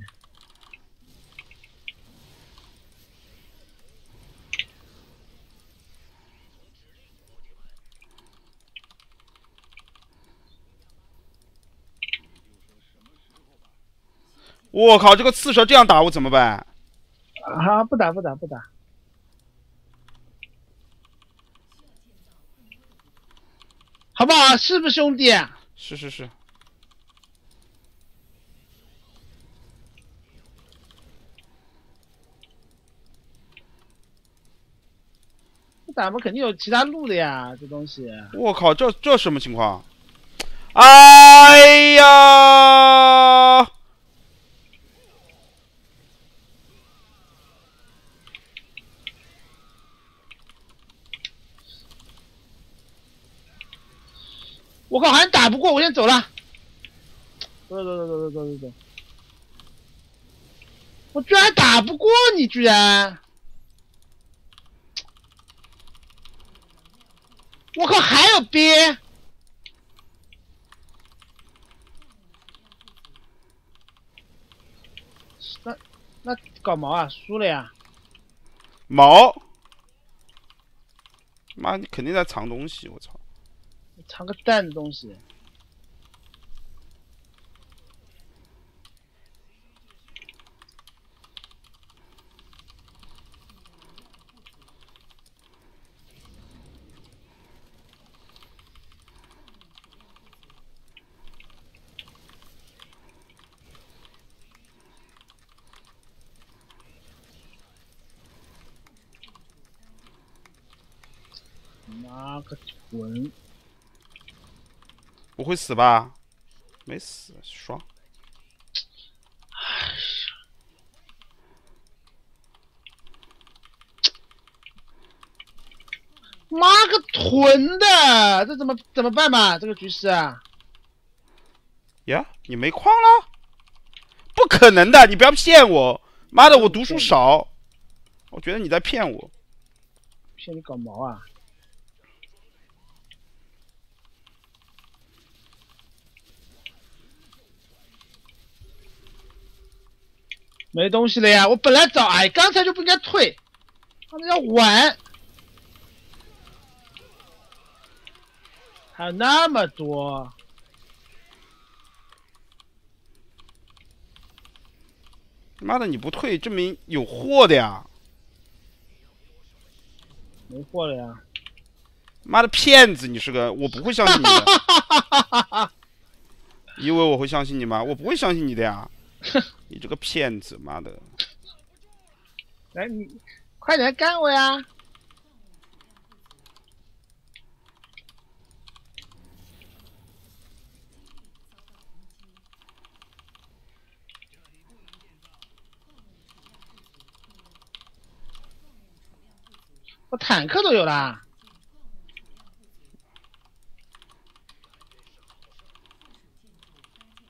我靠，这个刺蛇这样打我怎么办？啊，不打不打不打，好不好？是不是兄弟？是是是。不打嘛，肯定有其他路的呀，这东西。我靠，这这什么情况？哎呀！我靠，好像打不过，我先走了。走走走走走走走走。我居然打不过你，居然！我靠，还有鳖！那那搞毛啊？输了呀？毛？妈，你肯定在藏东西，我操！藏个蛋的东西，妈个滚！不会死吧？没死，爽！妈个屯的，这怎么怎么办嘛？这个局势啊！呀，你没矿了？不可能的，你不要骗我！妈的，我读书少，我觉得你在骗我。骗你搞毛啊！没东西了呀！我本来找哎，刚才就不应该退，他们要玩，还有那么多，妈的你不退，证明有货的呀！没货了呀！妈的骗子，你是个，我不会相信你的。你以为我会相信你吗？我不会相信你的呀！你这个骗子，妈的！来，你快点干我呀！我坦克都有啦，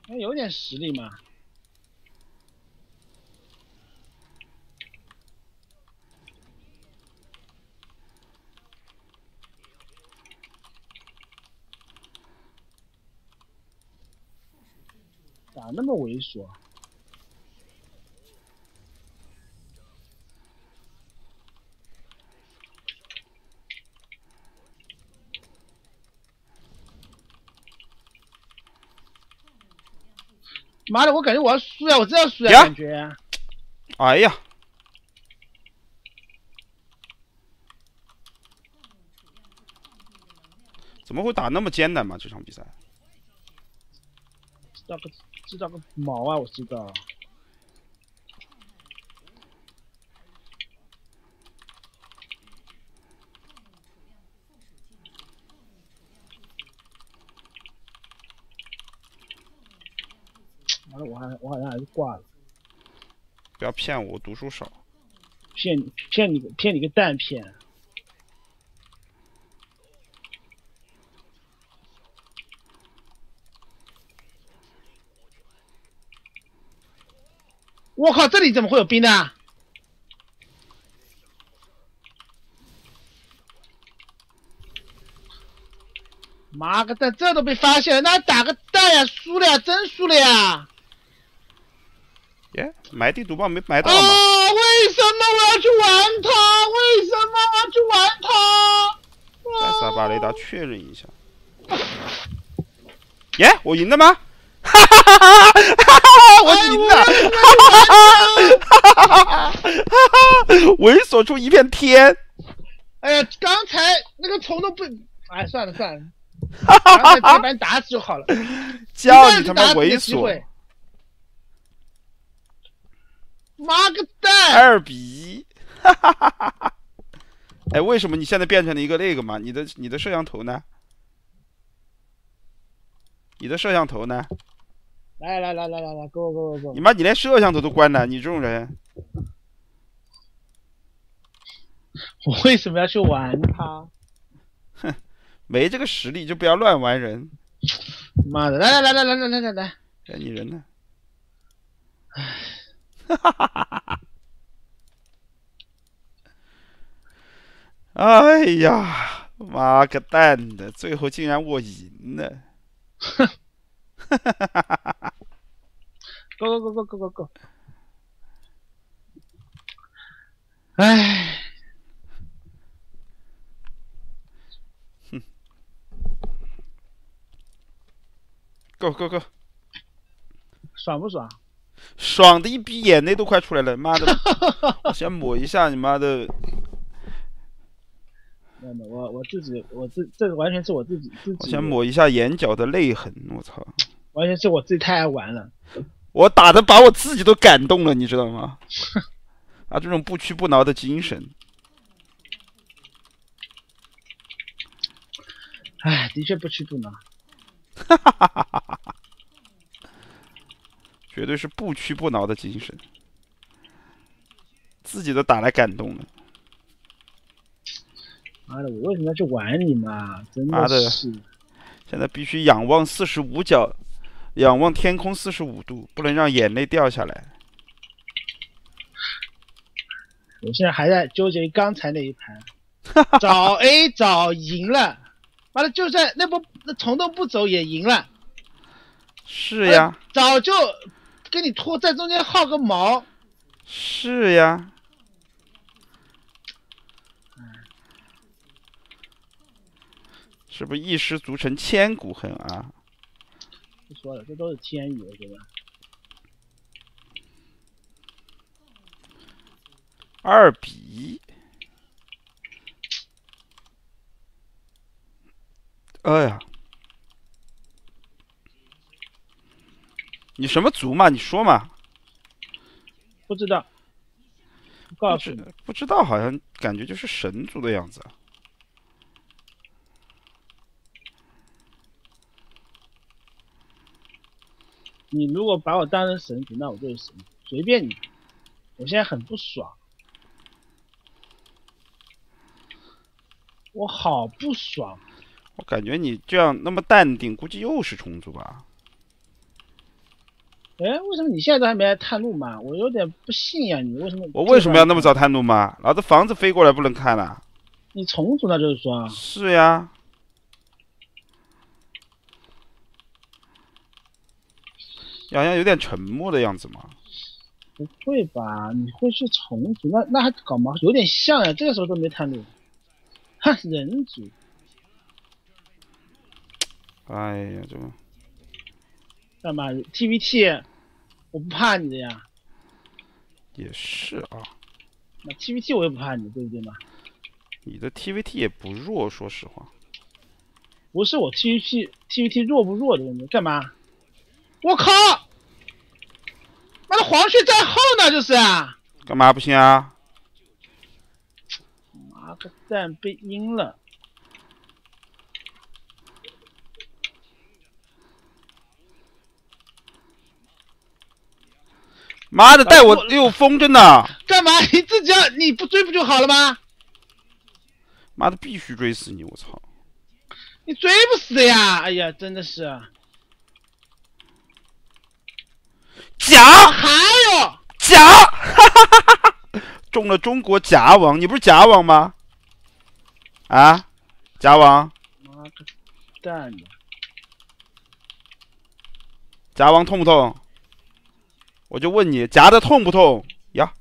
还有点实力嘛。咋那么猥琐？妈的，我感觉我要输呀！我真要输呀！感觉。哎呀！怎么会打那么艰难嘛？这场比赛。知道个毛啊！我知道。完了，我还我好像还是挂了。不要骗我，我读书少。骗你骗你个骗你个蛋骗！我靠，这里怎么会有兵呢？妈个蛋，这都被发现了，那打个蛋呀！输了呀，真输了呀！耶，埋地毒棒没埋到吗？啊！为什么我要去玩它？为什么我要去玩它？再撒把雷达确认一下。耶，我赢了吗？哈哈哈哈哈哈！我赢了！哈哈哈哈哈哈！猥琐出一片天。哎呀，刚才那个虫都不……哎，算了算了，哈哈直接把你打死就好了。叫你他妈猥琐！妈个蛋！二比一，哈哈哈哈哈！哎，为什么你现在变成了一个那个嘛？你的你的摄像头呢？你的摄像头呢？来来来来来来，给我给我给我！你妈，你连摄像头都关了，你这种人！我为什么要去玩他？哼，没这个实力就不要乱玩人。妈的！来来来来来来来来来！哎，你人呢？唉。哈哈哈哈哈！哎呀，妈个蛋的，最后竟然我赢了！哼！哈哈哈哈哈哈！Go go go go go go！哎，哼！Go go go！爽不爽？爽的一逼眼泪都快出来了，妈的！我先抹一下你妈的。那我我自己，我自这个完全是我自己自己。我先抹一下眼角的泪痕，我操！完全是我自己太爱玩了。我打的把我自己都感动了，你知道吗？啊，这种不屈不挠的精神。哎，的确不屈不挠。哈哈哈哈哈哈！绝对是不屈不挠的精神，自己都打来感动了。妈的，我为什么要去玩你嘛？真的是，现在必须仰望四十五角，仰望天空四十五度，不能让眼泪掉下来。我现在还在纠结刚才那一盘，早 A 早赢了，完了，就算那波那虫洞不走也赢了。是呀，早就。跟你拖在中间耗个毛，是呀，是不是一失足成千古恨啊？不说了，这都是天意，我觉得。二比一，哎呀。你什么族嘛？你说嘛？不知道。告诉你，不知道，好像感觉就是神族的样子。你如果把我当成神族，那我就是神，随便你。我现在很不爽，我好不爽。我感觉你这样那么淡定，估计又是虫族吧。哎，为什么你现在都还没来探路嘛？我有点不信呀，你为什么？我为什么要那么早探路嘛？老子房子飞过来不能看了？你重组那就是说？是呀。好像有点沉默的样子嘛。不会吧？你会去重组？那那还搞嘛？有点像呀，这个时候都没探路。哼，人族。哎呀，这个。干嘛？TVT。我不怕你的呀，也是啊。那 TVT 我也不怕你，对不对嘛？你的 TVT 也不弱，说实话。不是我 TVT TVT 弱不弱的问题，干嘛？我靠！黄雀在后呢，就是啊！干嘛不行啊？妈个蛋，被阴了！妈的，带我又疯着呢！干嘛？你自己要你不追不就好了吗？妈的，必须追死你！我操！你追不死的呀！哎呀，真的是。甲还有甲，哈哈哈哈哈！中了中国甲王，你不是甲王吗？啊，甲王。妈个蛋的！夹王痛不痛？我就问你，夹的痛不痛呀？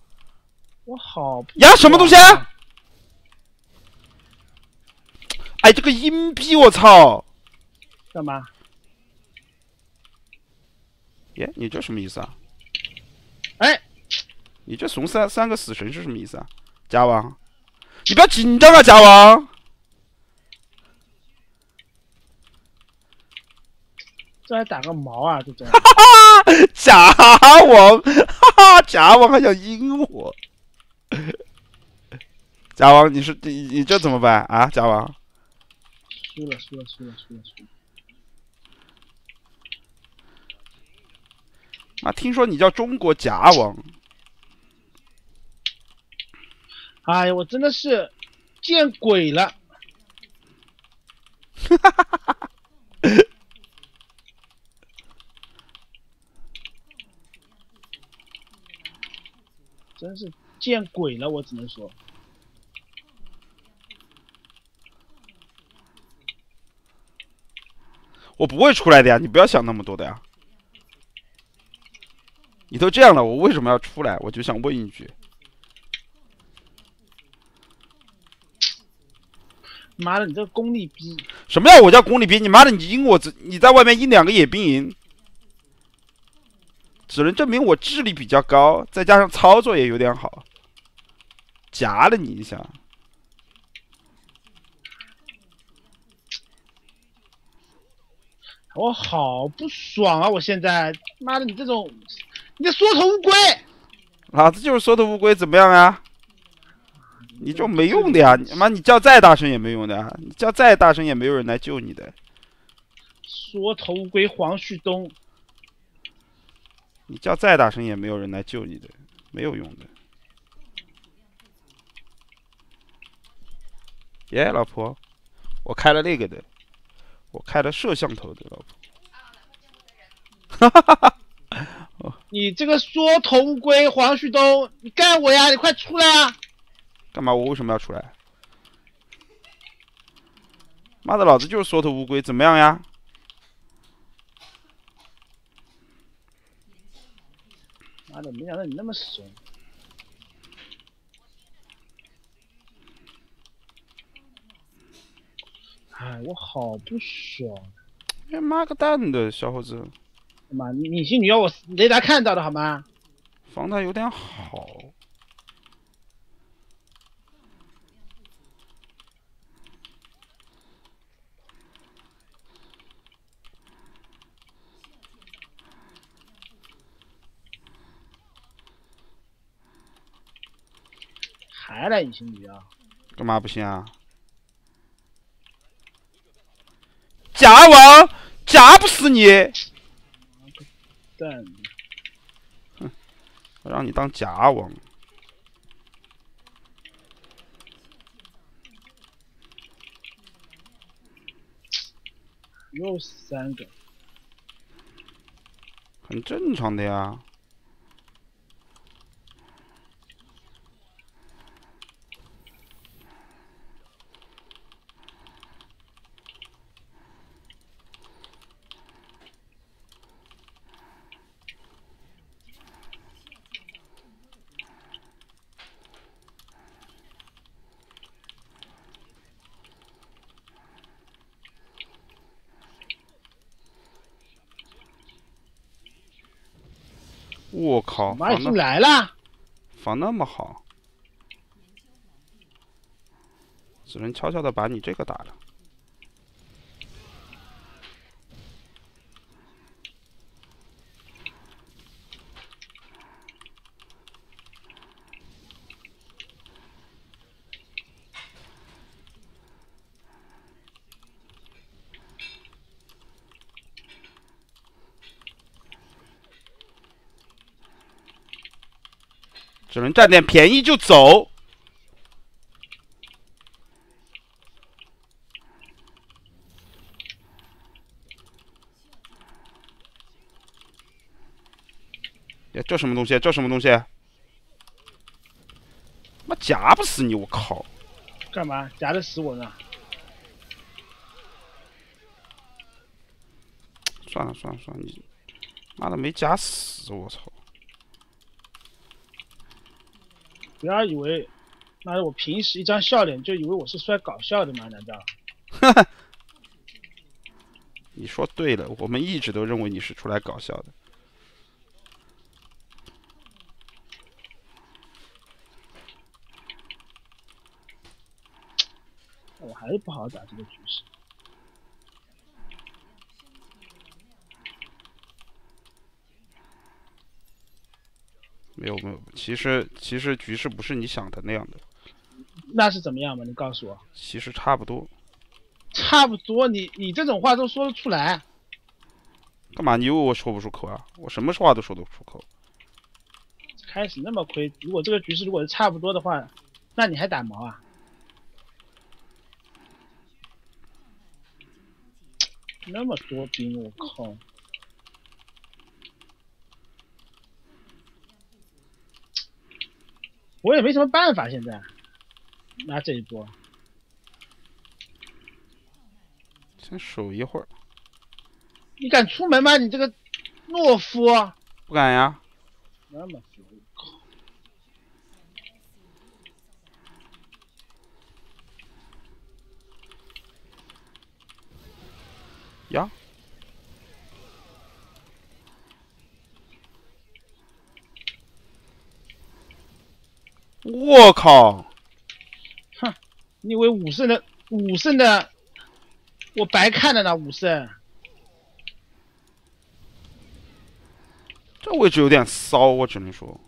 我好呀，什么东西？哎，这个阴逼，我操！干嘛？耶，你这什么意思啊？哎，你这怂三三个死神是什么意思啊？甲王，你不要紧张啊，甲王。这还打个毛啊！这这。假王，哈哈，假王还想阴我。假王，你是你你这怎么办啊？假王，输了，输了，输了，输了，输了。啊，听说你叫中国夹王。哎呀，我真的是见鬼了！哈哈哈哈哈。真是见鬼了，我只能说，我不会出来的呀，你不要想那么多的呀。你都这样了，我为什么要出来？我就想问一句，妈的，你这个功力逼！什么叫我叫功力逼？你妈的，你阴我，你在外面阴两个野兵营。只能证明我智力比较高，再加上操作也有点好，夹了你一下，我好不爽啊！我现在，妈的，你这种，你这缩头乌龟，老子就是缩头乌龟，怎么样啊？你就没用的呀！你妈，你叫再大声也没用的，你叫再大声也没有人来救你的。缩头乌龟黄旭东。你叫再大声也没有人来救你的，没有用的。耶，老婆，我开了那个的，我开了摄像头的，老婆。哈哈哈哈！你这个缩头乌龟黄旭东，你干我呀！你快出来啊！干嘛？我为什么要出来？妈的，老子就是缩头乌龟，怎么样呀？妈的，没想到你那么怂！哎，我好不爽！哎妈个蛋的，小伙子！妈，隐形女妖我雷达看到的好吗？防的有点好。还来隐形女妖？干嘛不行啊？夹王夹不死你！蛋！哼，我让你当假王。又三个。很正常的呀。我靠！马已经来了，防那么好，只能悄悄的把你这个打了。只能占点便宜就走。呀，这什么东西？这什么东西？妈夹不死你！我靠！干嘛夹得死我呢？算了算了算了，你妈的没夹死！我操！不要以为，妈的我平时一张笑脸就以为我是出来搞笑的吗？难道？你说对了，我们一直都认为你是出来搞笑的。我还是不好打这个局势。有没有，其实其实局势不是你想的那样的。那是怎么样嘛？你告诉我。其实差不多。差不多，你你这种话都说得出来？干嘛？你以为我说不出口啊？我什么话都说得出口。开始那么亏，如果这个局势如果是差不多的话，那你还打毛啊？那么多兵，我靠！我也没什么办法，现在拿这一波，先守一会儿。你敢出门吗？你这个懦夫！不敢呀。那么死，我靠！呀！我靠！哼，你以为武圣的武圣的，我白看了呢？武圣，这位置有点骚，我只能说。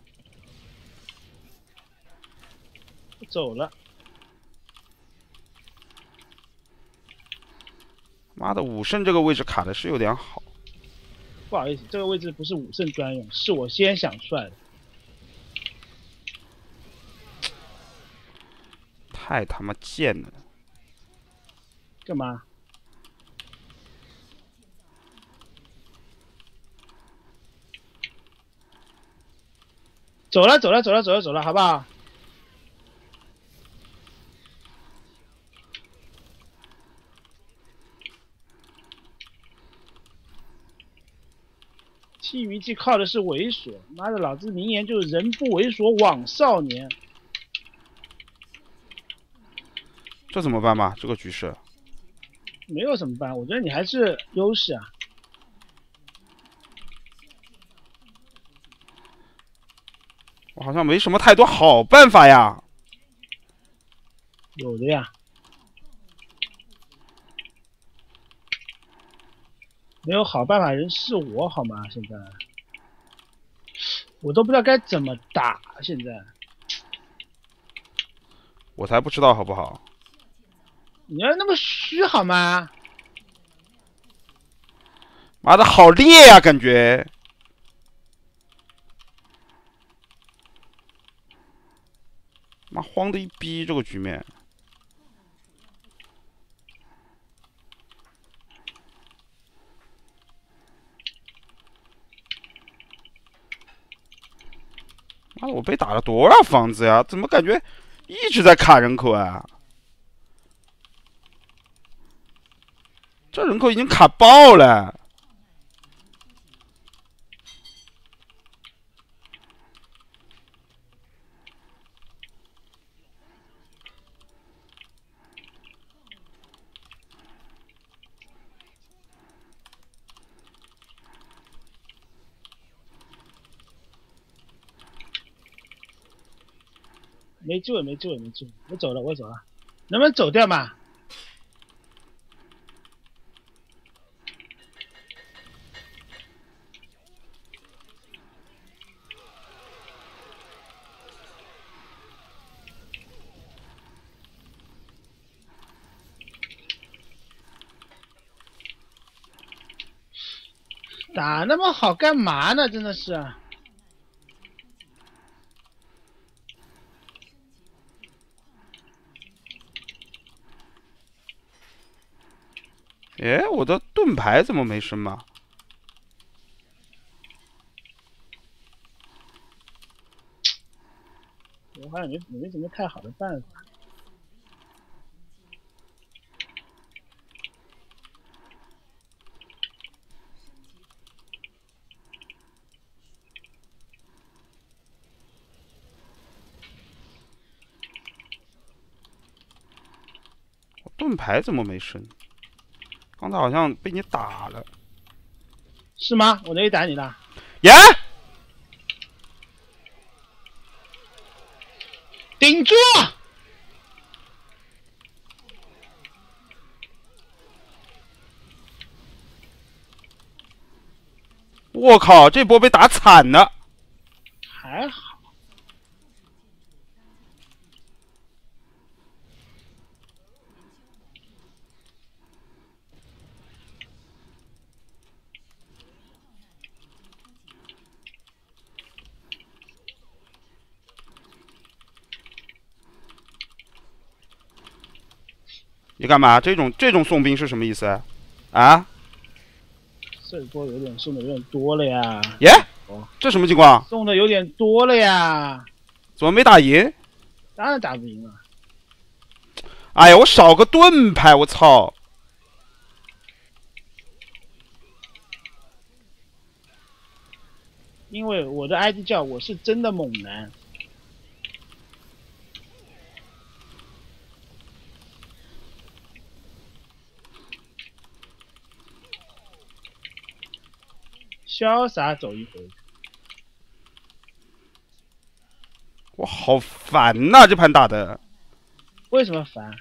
走了。妈的，武圣这个位置卡的是有点好。不好意思，这个位置不是武圣专用，是我先想出来的。太他妈贱了！干嘛？走了，走了，走了，走了，走了，好不好？气鱼记靠的是猥琐，妈的，老子名言就是人不猥琐枉少年。这怎么办嘛？这个局势没有怎么办，我觉得你还是优势啊。我好像没什么太多好办法呀。有的呀。没有好办法人是我好吗？现在我都不知道该怎么打。现在我才不知道好不好。你要那么虚好吗？妈的，好烈呀，感觉！妈慌的一逼，这个局面。妈的，我被打了多少房子呀？怎么感觉一直在卡人口啊？这人口已经卡爆了！没救了，没救了，没机会！我走了，我走了，能不能走掉嘛？啊，那么好干嘛呢？真的是。哎，我的盾牌怎么没升嘛？我好像没没什么太好的办法。牌怎么没升？刚才好像被你打了。是吗？我哪里打你了？耶！顶住！我靠，这波被打惨了。还好，你干嘛？这种这种送兵是什么意思啊？啊？这波有点送的有点多了呀，耶哦？这什么情况？送的有点多了呀，怎么没打赢？当然打不赢了。哎呀，我少个盾牌，我操！因为我的 ID 叫我是真的猛男，潇洒走一回。我好烦呐、这盘打的。为什么烦？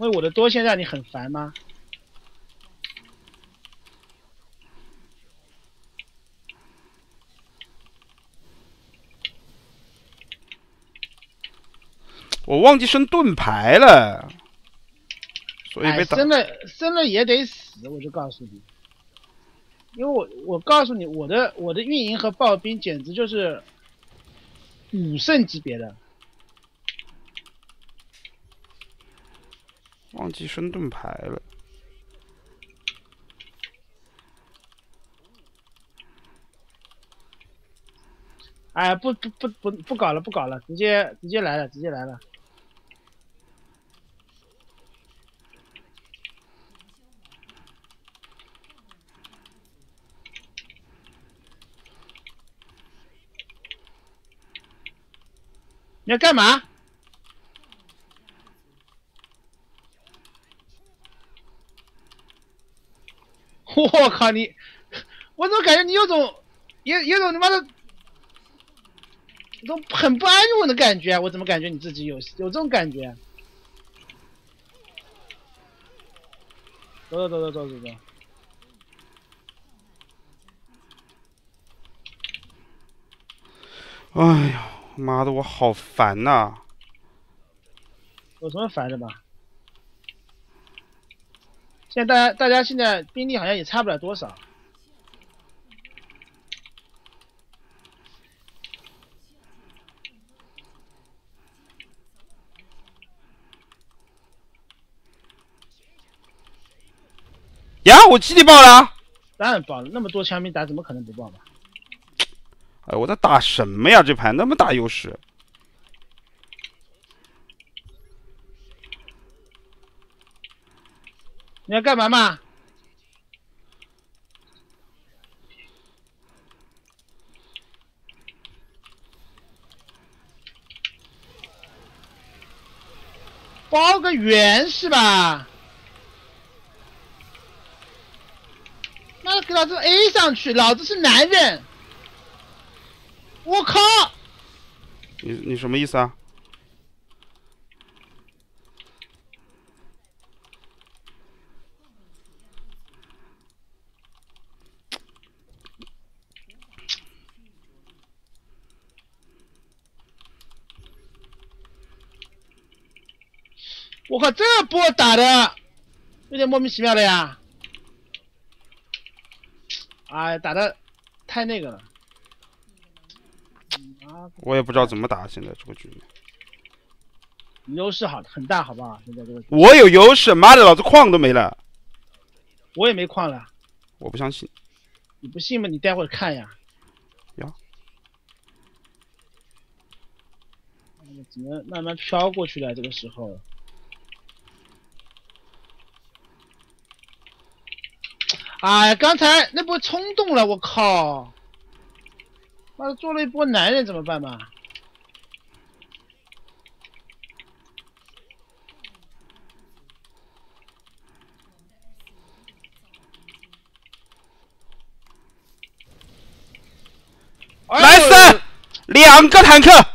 因为我的多线让你很烦吗？我忘记升盾牌了，所以，被打。生了生了也得死，我就告诉你，因为我我告诉你，我的我的运营和暴兵简直就是武圣级别的。忘记升盾牌了。哎，不不不不不搞了，不搞了，直接直接来了，直接来了。你要干嘛？我靠你！我怎么感觉你有种有有种他妈的有种很不安稳的感觉！我怎么感觉你自己有有这种感觉？走走走走走走走！哎呀，妈的，我好烦呐、有什么烦的吧？现在大家大家现在兵力好像也差不了多少。呀，我基地爆了！当然爆了，那么多枪兵打，怎么可能不爆嘛？哎，我在打什么呀？这盘那么大优势，你要干嘛嘛？包个圆是吧？妈的，给老子 A 上去！老子是男人！我靠！你你什么意思啊？我靠，这波打的有点莫名其妙的呀！哎，打的太那个了。啊，我也不知道怎么打，现在这个局面。优势好很大，好不好？现在这个我有优势，妈的，老子矿都没了。我也没矿了，我不相信。你不信吗？你待会儿看呀。呀。只能慢慢飘过去了。这个时候，哎，刚才那波冲动了，我靠！妈的，做了一波男人怎么办嘛？来三，两个坦克。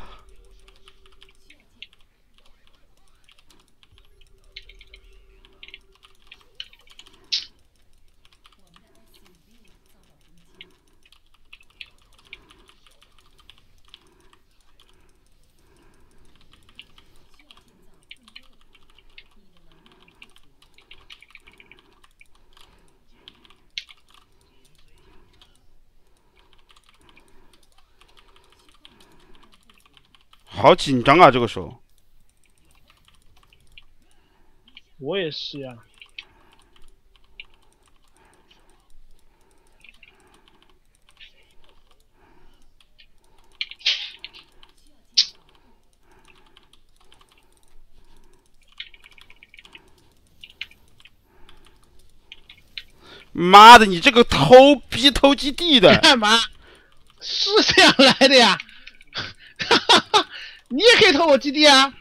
好紧张啊！这个时候，我也是呀。妈的，你这个偷逼偷基地的！干嘛？是这样来的呀？你也可以偷我基地啊！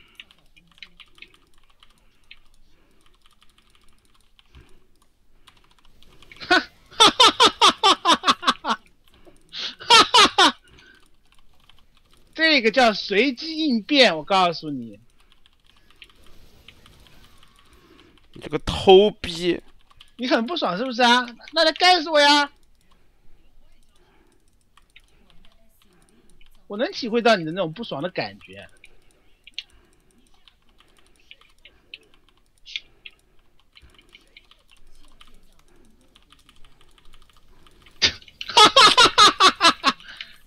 哈，哈哈哈哈哈哈哈哈哈哈！这个叫随机应变，我告诉你，你这个偷逼！你很不爽是不是啊？那来干死我呀！我能体会到你的那种不爽的感觉。哈哈哈哈哈哈！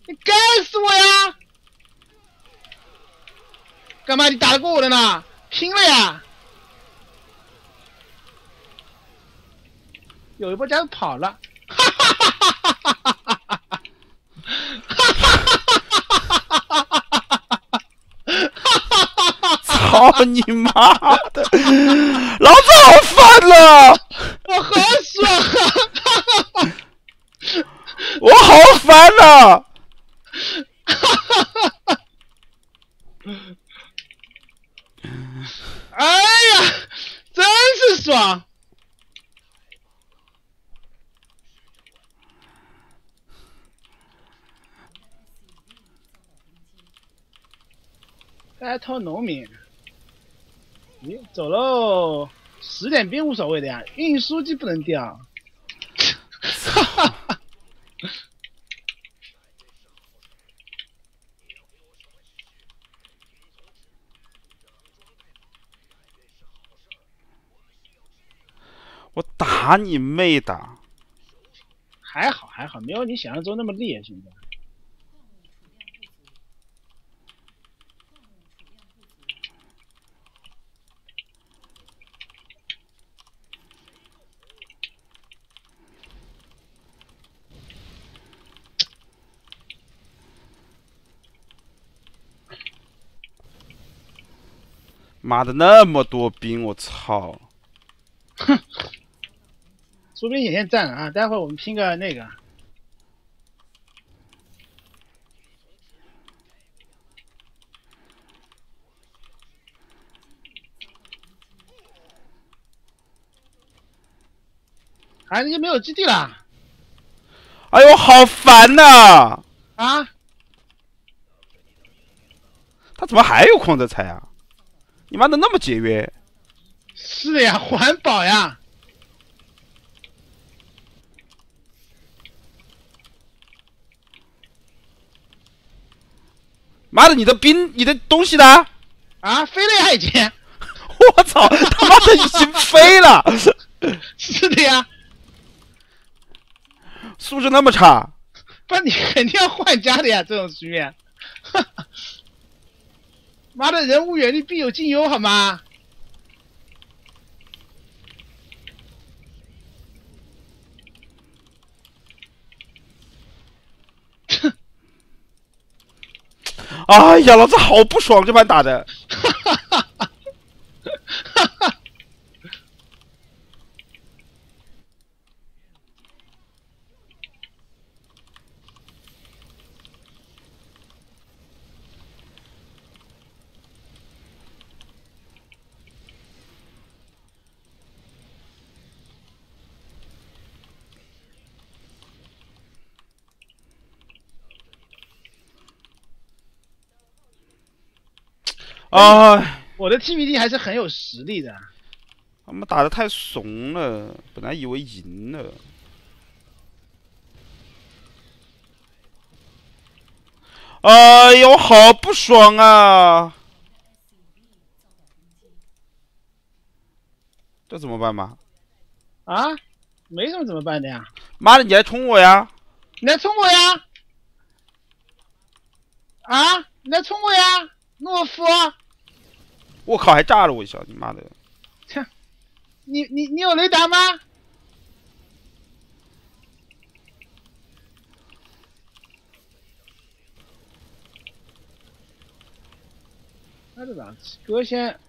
你干死我呀！干嘛？你打得过我的呢？拼了呀！有一波家伙跑了。操你妈的！老子好烦呐！我好爽啊！我好烦呐！哎呀，真是爽！该偷农民。咦，走喽！十点兵无所谓的呀，运输机不能掉。哈哈哈！我打你妹的！还好还好，没有你想象中那么厉害，现在。妈的，那么多兵，我操！哼，苏兵也先占了啊！待会儿我们拼个那个。哎，人家没有基地了。哎呦，好烦呐！啊？他怎么还有矿在拆啊？你妈的那么节约？是的呀，环保呀！妈的，你的兵，你的东西呢？啊，飞了呀，已经！我操，他妈的已经飞了！是的呀，素质那么差？不，你肯定要换家的呀，这种局面。妈的人无远虑必有近忧好吗？哎呀老子好不爽这把打的。哈哈哈哎，我的 TBD 还是很有实力的。他们打的太怂了，本来以为赢了。哎呦，好不爽啊！这怎么办嘛？啊？没什么怎么办的呀？妈的，你来冲我呀！你来冲我呀！啊！你来冲我呀，懦夫！我靠，还炸了我一下！你妈的！切，你你你有雷达吗？他这咋？哥先，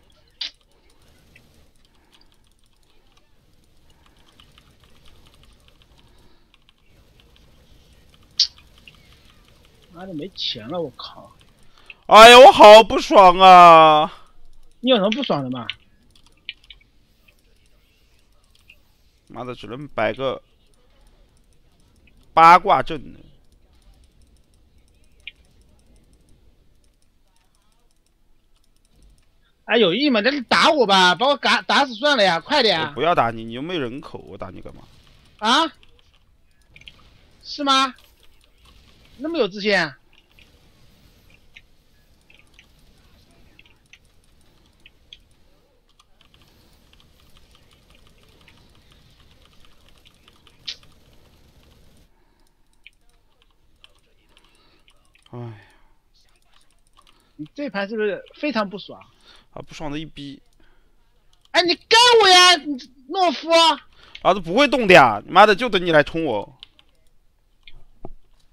妈的没钱了！我靠！哎呀，我好不爽啊！你有什么不爽的吗？妈的，只能摆个八卦阵呢。哎，有意吗？那你打我吧，把我打打死算了呀！快点！不要打你，你又没人口，我打你干嘛？啊？是吗？那么有自信？哎呀，你这盘是不是非常不爽？啊，不爽的一逼！哎，你干我呀，你懦夫！老子不会动的呀！你妈的，就等你来冲我！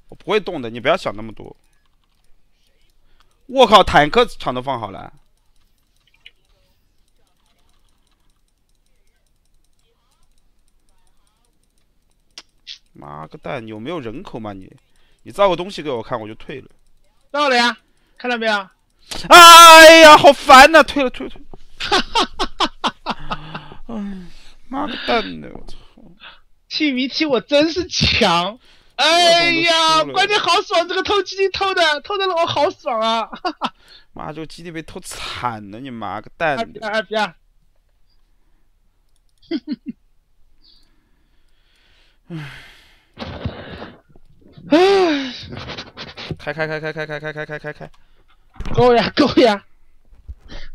我不会动的，你不要想那么多。我靠，坦克场都放好了！妈个蛋，有没有人口嘛你？你造个东西给我看，我就退了。造了呀，看到没有？哎呀，好烦呐！退了，退了，退。哈哈哈哈哈！哎，妈个蛋的，我操！TVT 我真是强！哎呀，关键好爽，这个偷基地偷的，偷的我好爽啊！妈，这个基地被偷惨了，你妈个蛋的！二 B 二。唉。唉，开开开开开开开开开开开，够呀够呀！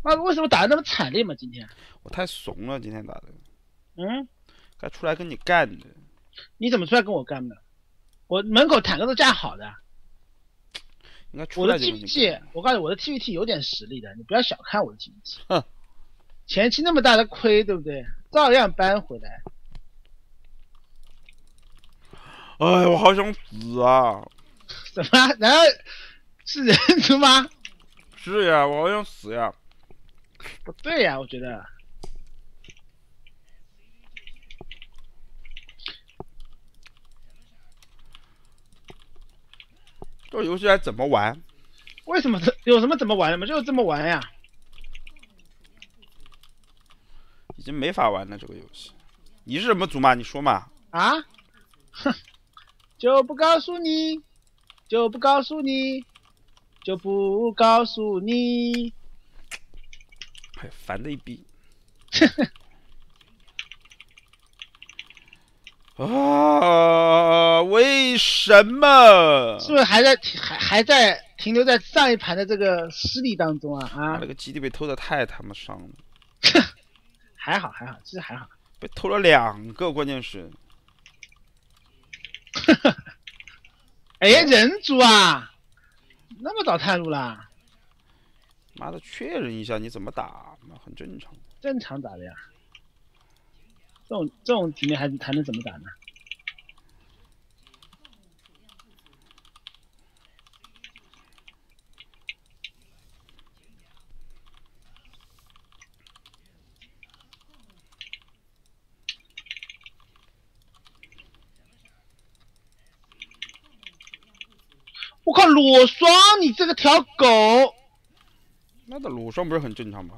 妈，为什么打的那么惨烈嘛？今天我太怂了，今天打的。嗯，该出来跟你干的。你怎么出来跟我干的？我门口坦克都架好的。应该出来我的 TPT，我告诉你，我的 TPT 有点实力的，你不要小看我的 TPT。哼，前期那么大的亏，对不对？照样扳回来。哎，我好想死啊！什么？然后是人族吗？是呀，我好想死呀！不对呀，我觉得。这游戏还怎么玩？为什么这有什么怎么玩的吗？就是这么玩呀。已经没法玩了这个游戏。你是什么族嘛？你说嘛？啊？哼。就不告诉你，就不告诉你，就不告诉你。哎，烦的一逼！啊，为什么？是不是还在还还在停留在上一盘的这个失利当中啊？啊！那个基地被偷的太他妈伤了。还好还好，其实还好。被偷了两个，关键是。哎，人族啊，那么早探路啦？妈的，确认一下你怎么打，那很正常。正常打的呀，这种这种局面还还能怎么打呢？我靠，裸双，你这个条狗！妈的，裸双不是很正常吗？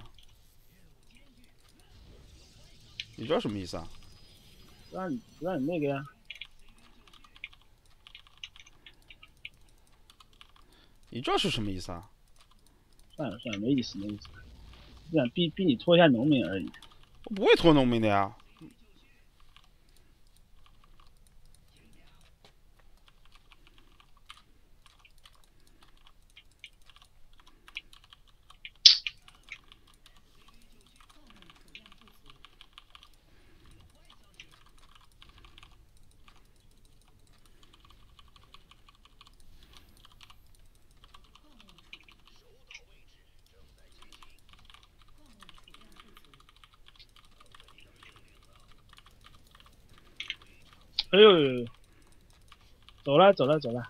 你知道什么意思啊？让你让你那个呀。你知道是什么意思啊？算了算了，没意思没意思，就想逼逼你拖一下农民而已。我不会拖农民的呀。哎呦，走了走了走了，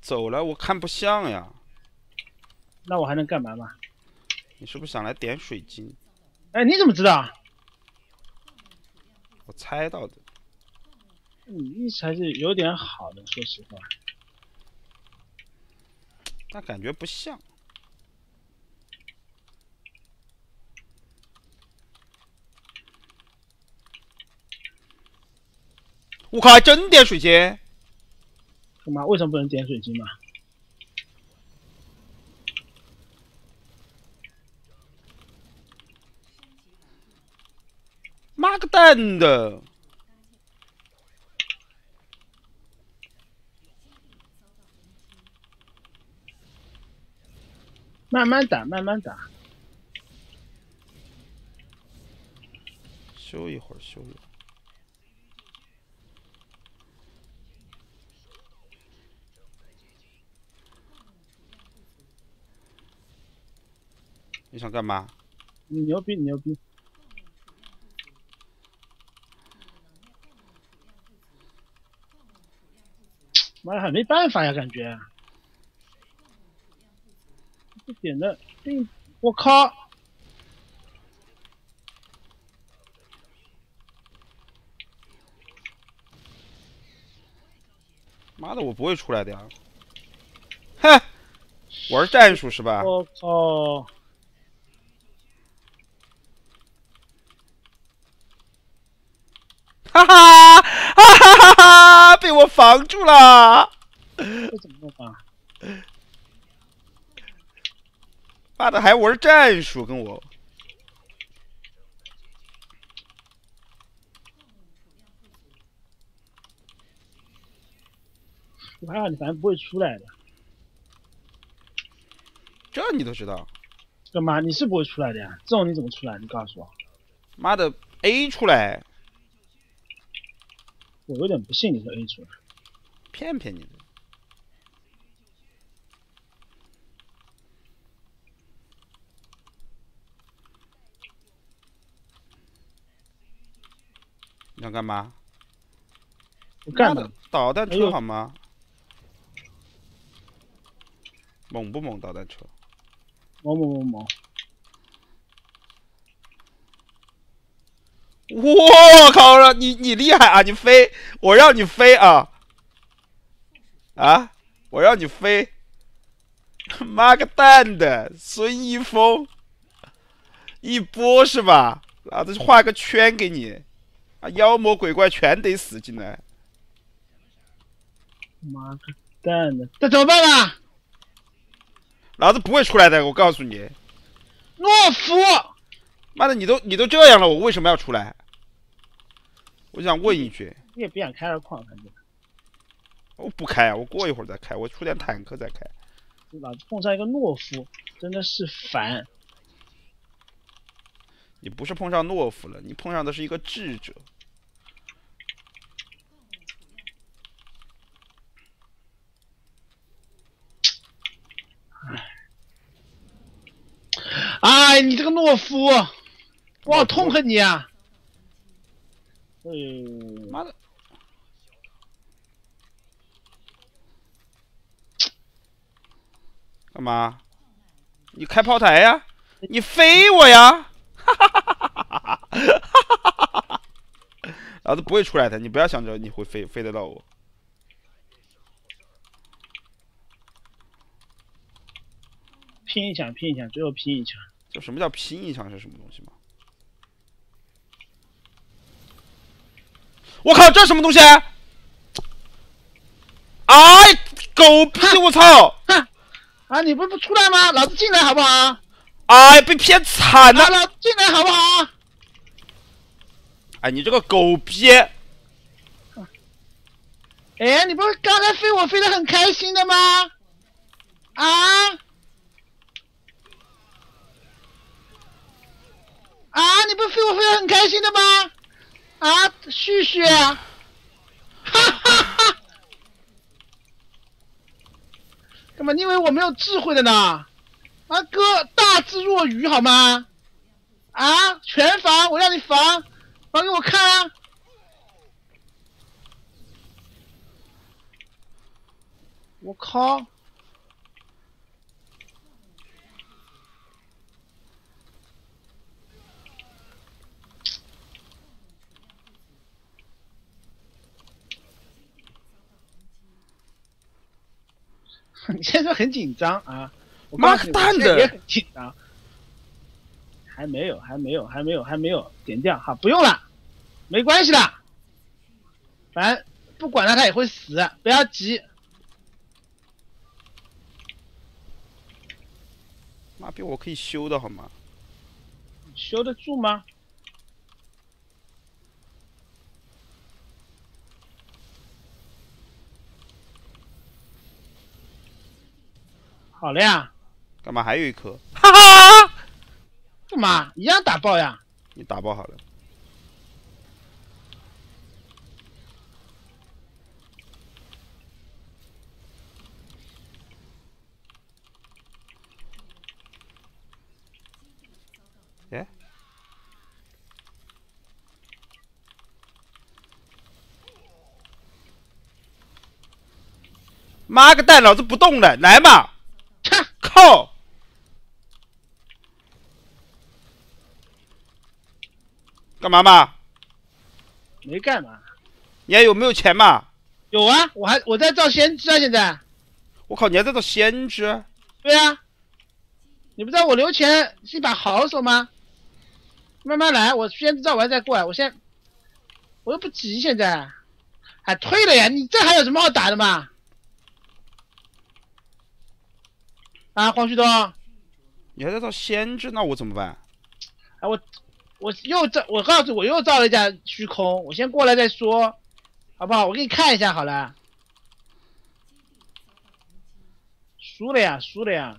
走了，我看不像呀。那我还能干嘛嘛？你是不是想来点水晶？哎，你怎么知道？我猜到的。你意思还是有点好的，说实话。但感觉不像。我靠，还真点水晶！干嘛？为什么不能点水晶嘛？妈个蛋的！慢慢打，慢慢打。休一会儿，休一会儿。你想干嘛？你牛逼，你牛逼！妈呀，还没办法呀，感觉。这点的，我靠！妈的，我不会出来的呀！哼，玩战术是吧？我靠！哈哈哈哈哈！被我防住了。这怎么弄啊？妈的，还玩战术跟我？我还好，你反正不会出来的。这你都知道？干嘛？你是不会出来的呀？这种你怎么出来？你告诉我。妈的，A 出来。我有点不信你是 A 出来，骗骗你的。你想干嘛？我干的导弹车好吗？猛不猛导弹车？猛猛猛猛！我靠了，你你厉害啊！你飞，我让你飞啊！啊，我让你飞！妈个蛋的，孙一峰，一波是吧？老子画个圈给你，啊，妖魔鬼怪全得死进来！妈个蛋的，这怎么办啊？老子不会出来的，我告诉你。懦夫！妈的，你都你都这样了，我为什么要出来？我想问一句，你也不想开二矿，反正。我不开啊，我过一会儿再开，我出点坦克再开。对吧碰上一个懦夫，真的是烦。你不是碰上懦夫了，你碰上的是一个智者。哎，你这个懦夫，我好痛恨你啊。妈的。干嘛？你开炮台呀？你飞我呀？哈哈哈。老子不会出来的，你不要想着你会飞，飞得到我。拼一枪，拼一枪，最后拼一枪。这什么叫拼一枪？是什么东西吗？我靠，这什么东西？哎，狗屁！我操！啊，你不是不出来吗？老子进来好不好？哎，被骗惨了！老子进来好不好？哎，你这个狗逼！哎，你不是刚才飞我飞得很开心的吗？啊？啊，你不是飞我飞得很开心的吗？啊，旭旭！哈哈哈！干嘛？你以为我没有智慧的呢？啊哥，大智若愚好吗？啊，全防，我让你防，防给我看啊！我靠！你现在很紧张啊！妈个蛋的！也很紧张。还没有，还没有，还没有，还没有点掉哈，不用了，没关系的。反正不管他，他也会死，不要急。妈逼，我可以修的好吗？修得住吗？好了呀。干嘛还有一颗？哈哈！干嘛？一样打爆呀！你打爆好了。哎！妈个蛋，老子不动了，来嘛！靠！干嘛嘛？没干嘛。你还有没有钱嘛？有啊，我还我在造先知啊，现在。我靠，你还在造先知？对啊。你不知道我留钱是一把好手吗？慢慢来，我先知造完再过来。我先，我又不急，现在。还退了呀？你这还有什么好打的吗？啊，黄旭东，你还在造先知，那我怎么办？哎，我我又造，我告诉我又造了一架虚空，我先过来再说，好不好？我给你看一下好了。输了呀，输了呀。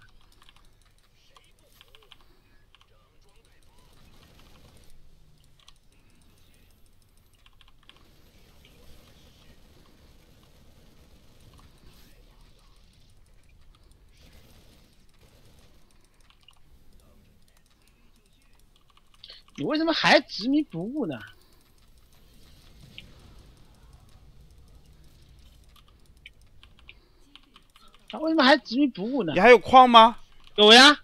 你为什么还执迷不悟呢？他为什么还执迷不悟呢？你还有矿吗？有呀。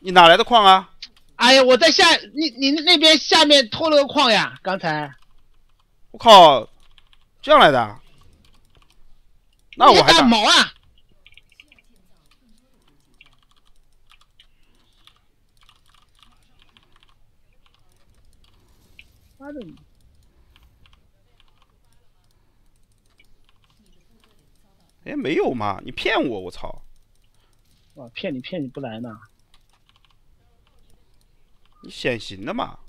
你哪来的矿啊？哎呀，我在下你你那边下面偷了个矿呀，刚才。我靠，这样来的？那我还打毛啊！妈的！哎，没有嘛？你骗我！我操！哇，骗你骗你不来呢？你显形的嘛？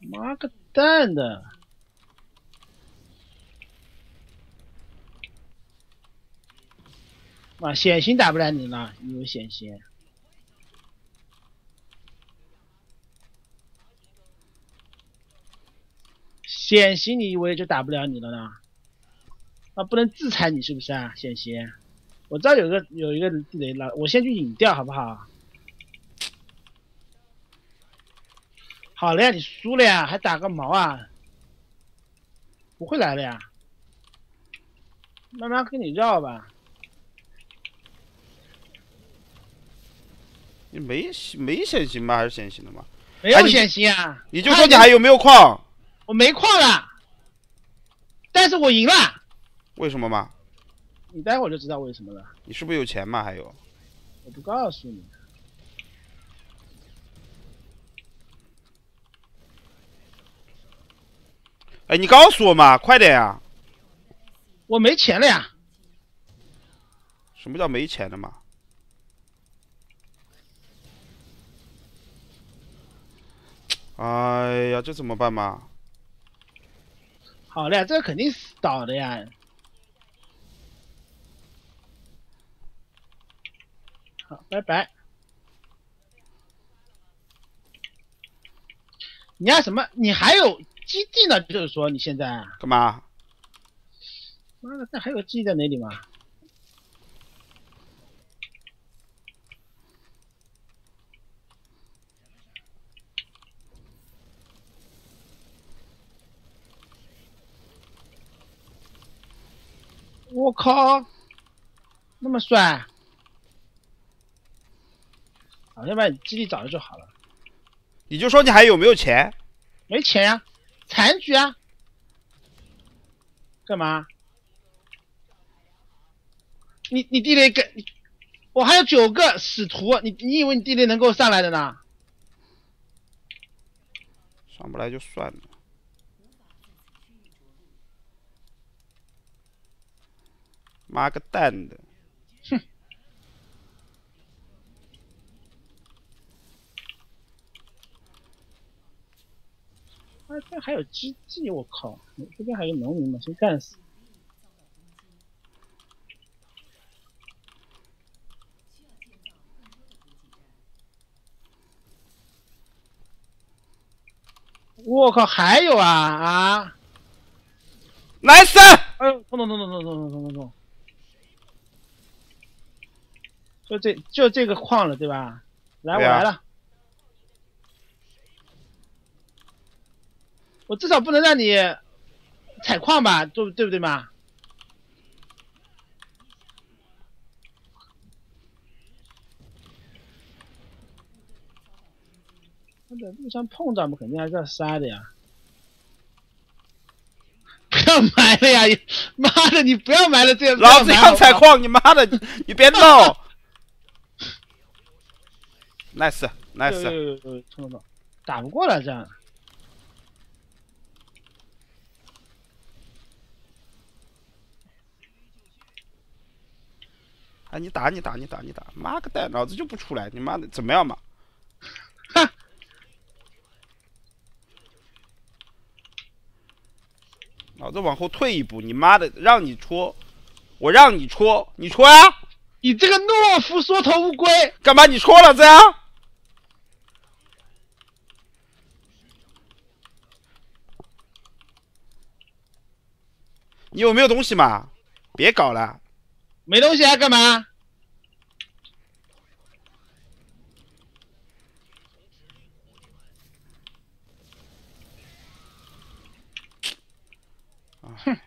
妈个蛋的！哇，显形打不来你了？你有显形？显形，你以为就打不了你了呢？啊，不能制裁你是不是啊？显形，我知道有个有一个地雷了，我先去引掉好不好？好了呀，你输了呀，还打个毛啊？不会来了呀，慢慢跟你绕吧。你没没显形吗？还是显形的吗？没有显形啊！你就说你还有没有矿？我没矿了，但是我赢了。为什么嘛？你待会儿就知道为什么了。你是不是有钱嘛？还有？我不告诉你。哎，你告诉我嘛，快点呀！我没钱了呀。什么叫没钱了嘛？哎呀，这怎么办嘛？好嘞，这个肯定是倒的呀。好，拜拜。你要什么？你还有基地呢？就是说你现在干嘛？妈的，这还有基地在哪里吗？我靠，那么帅！啊，要不然你基地找着就好了。你就说你还有没有钱？没钱呀，残局啊！干嘛？你你地雷跟，我还有九个使徒，你你以为你地雷能够上来的呢？上不来就算了。妈个蛋的！哼！啊，这还有基地，我靠！你这边还有农民吗？先干死！我靠，还有啊啊！Nice！哎呦，痛痛痛痛痛痛痛痛痛痛！就这就这个矿了，对吧？来，我来了。我至少不能让你采矿吧，对对不对嘛？他在路上碰到嘛，肯定还是要杀的呀。不要埋了呀！妈的，你不要埋了，这老子要采矿，你妈的，你别闹 ！nice，nice，冲冲打不过了这样。哎，你打你打你打你打，妈个蛋，老子就不出来，你妈的怎么样嘛？哼！老子往后退一步，你妈的让你戳，我让你戳，你戳呀！你这个懦夫，缩头乌龟，干嘛你戳老子呀？你有没有东西嘛？别搞了，没东西啊，干嘛？哼！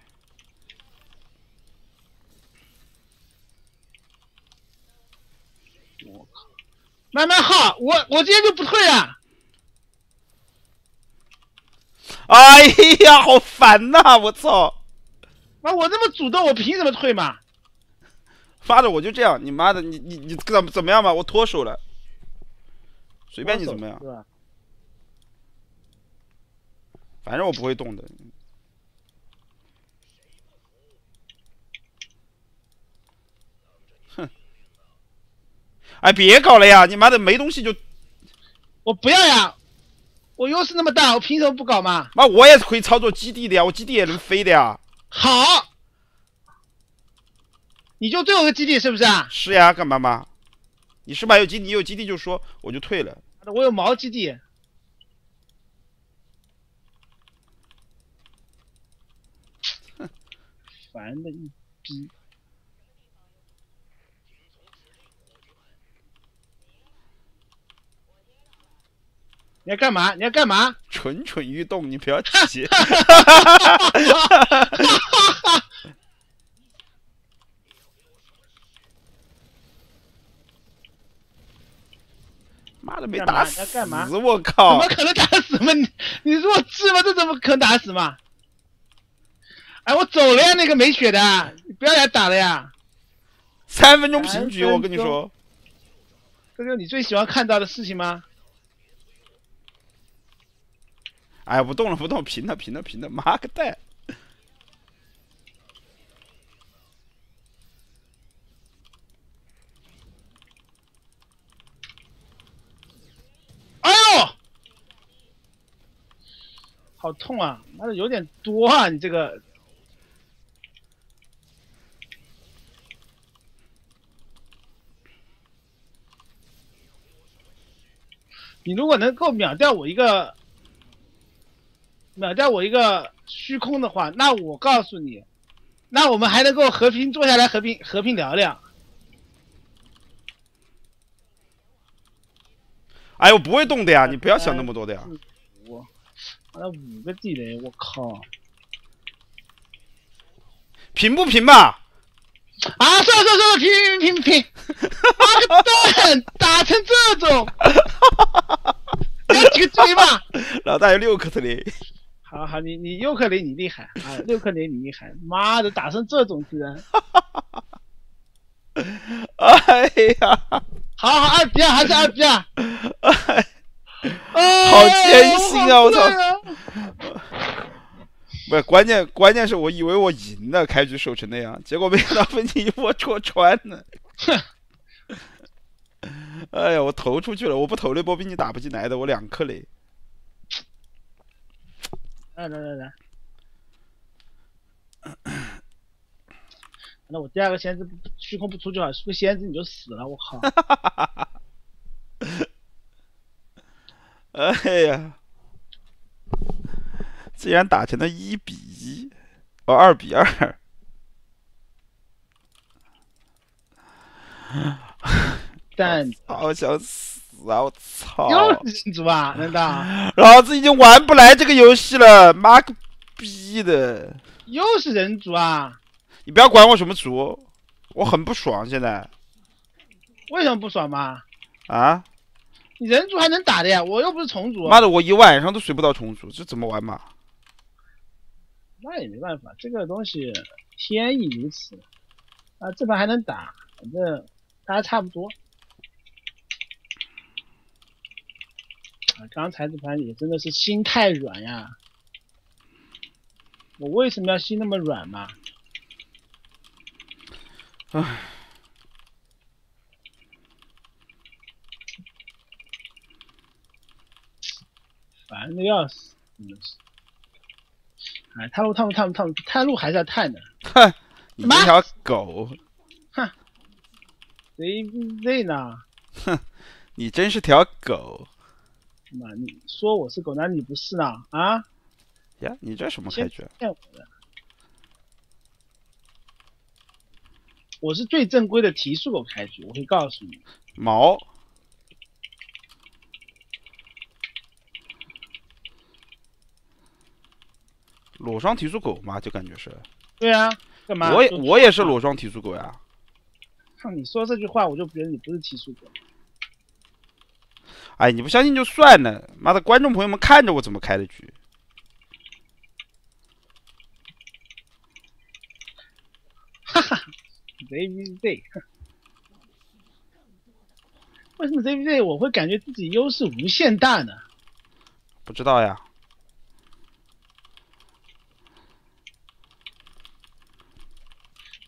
我靠！慢慢耗，我我今天就不退啊！哎呀，好烦呐！我操！妈，我那么主动，我凭什么退嘛？发的，我就这样，你妈的，你你你怎么怎么样吧？我脱手了，随便你怎么样，反正我不会动的。哼！哎，别搞了呀！你妈的没东西就，我不要呀！我优势那么大，我凭什么不搞嘛？妈，我也是可以操作基地的呀，我基地也能飞的呀。好，你就最后一个基地是不是啊？是呀，干嘛嘛？你是吧？有基地，你有基地就说我就退了。我有毛基地。哼，烦的一逼。你要干嘛？你要干嘛？蠢蠢欲动，你不要急。妈的，没打死！我靠！怎么可能打死嘛？你你弱智吗？这怎么可能打死嘛？哎，我走了呀，那个没血的，你不要来打了呀！三分钟平局，我跟你说。这就是你最喜欢看到的事情吗？哎，不动了，不动，平了，平了，平了，妈个蛋！哎呦，好痛啊！妈的，有点多啊！你这个，你如果能够秒掉我一个，秒掉我一个虚空的话，那我告诉你，那我们还能够和平坐下来和平和平聊聊。哎，我不会动的呀，你不要想那么多的呀。五，妈的五个地雷，我靠！平不平吧？啊，算了算了算了，平平平平平！妈 个蛋，打成这种，要几个追吧？老大有六颗特雷。好好，你你六颗雷你厉害啊，六颗雷你厉害！妈的，打成这种居然！哎呀！好好二比二还是二比二？好艰辛啊！我操！不是关键，关键是我以为我赢了，开局守成那样，结果没想到被你一波戳穿了。哼！哎呀，我投出去了，我不投那波，比你打不进来的，我两颗雷。来来来来。那我第二个仙子虚空不出去了，是不是仙子你就死了？我靠！哎呀，竟然打成了一比一，哦，二比二。但 好想死啊！我操！又是人族啊？难道？老子已经玩不来这个游戏了！妈个逼的！又是人族啊？你不要管我什么族，我很不爽现在。为什么不爽嘛？啊？你人族还能打的呀？我又不是虫族。妈的，我一晚上都睡不到虫族，这怎么玩嘛？那也没办法，这个东西天意如此。啊，这盘还能打，反正大家差不多。啊，刚才这盘也真的是心太软呀。我为什么要心那么软嘛？唉，烦的要死，真的是。哎，探路，探路，探路，探路，探路还是要探的。哼，你这条狗。哼谁累呢？哼，你真是条狗。妈，你说我是狗，那你不是呢？啊？呀，你这什么开局？骗我的。我是最正规的提速狗开局，我会告诉你。毛。裸双提速狗嘛，就感觉是。对啊，干嘛？我也我也是裸双提速狗呀。看，你说这句话，我就觉得你不是提速狗。哎，你不相信就算了，妈的，观众朋友们看着我怎么开的局。哈哈。ZVZ，为什么 ZVZ 我会感觉自己优势无限大呢？不知道呀。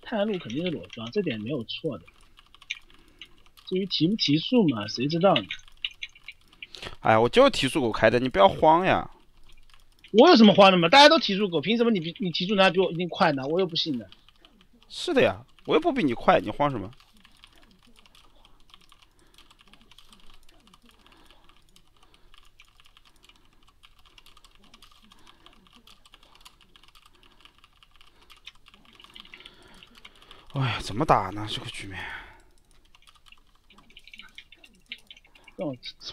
太阳路肯定是裸装，这点没有错的。至于提不提速嘛，谁知道呢？哎呀，我就是提速狗开的，你不要慌呀。我有什么慌的嘛？大家都提速狗，凭什么你比你提速能力比我一定快呢？我又不信的。是的呀。我又不比你快，你慌什么？哎呀，怎么打呢？这个局面！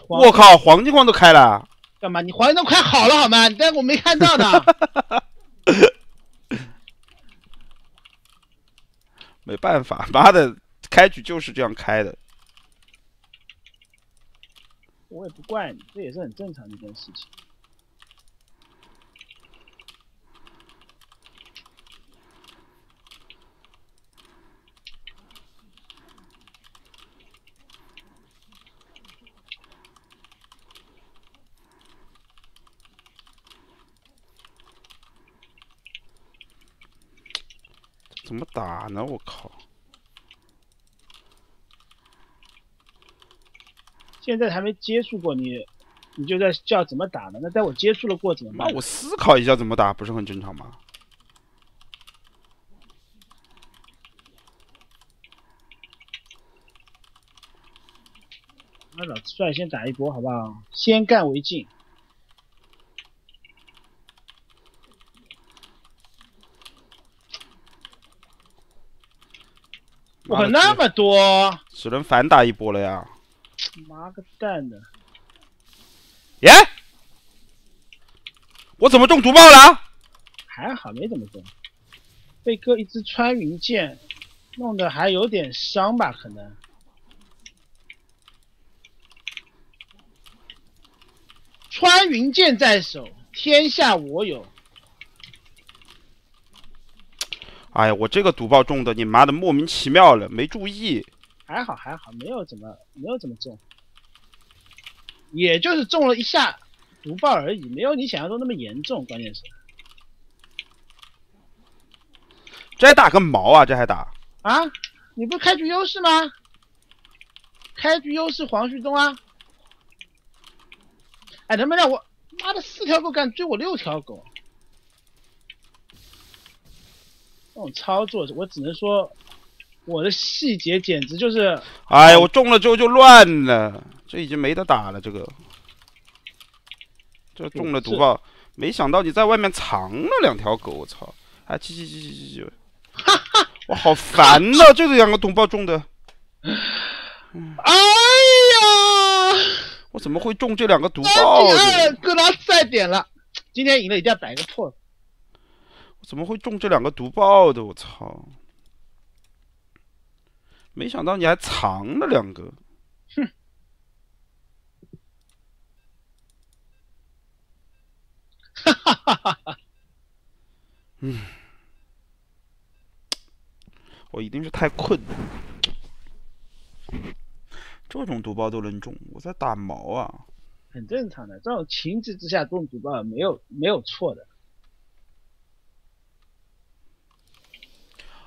我靠，黄金矿都开了！干嘛？你黄金都快好了好吗？但我没看到呢。没办法，妈的，开局就是这样开的。我也不怪你，这也是很正常的一件事情。么打呢？我靠！现在还没接触过你，你就在叫怎么打呢？那在我接触了过怎么办？那我思考一下怎么打，不是很正常吗？那老子率先打一波，好不好？先干为敬。我那么多，只能反打一波了呀！妈个蛋的！耶！我怎么中毒爆了？还好没怎么中，被哥一支穿云箭弄得还有点伤吧？可能。穿云箭在手，天下我有。哎呀，我这个毒爆中的，你妈的莫名其妙了，没注意。还好还好，没有怎么没有怎么中，也就是中了一下毒爆而已，没有你想象中那么严重。关键是，这还打个毛啊！这还打啊？你不开局优势吗？开局优势黄旭东啊！哎，能不能让我妈的四条狗敢追我六条狗？这种操作，我只能说，我的细节简直就是……哎呀，我中了之后就乱了，这已经没得打了。这个，这中了毒爆，没想到你在外面藏了两条狗，我操！哎，去去去去去去！我好烦呐，这两个毒爆中的。哎呀，我怎么会中这两个毒爆？哥拉赛点了，今天赢了一定要摆个 pose。怎么会中这两个毒爆的？我操！没想到你还藏了两个。哼！哈哈哈哈哈！嗯，我一定是太困了。这种毒包都能中，我在打毛啊！很正常的，这种情急之下中毒爆没有没有错的。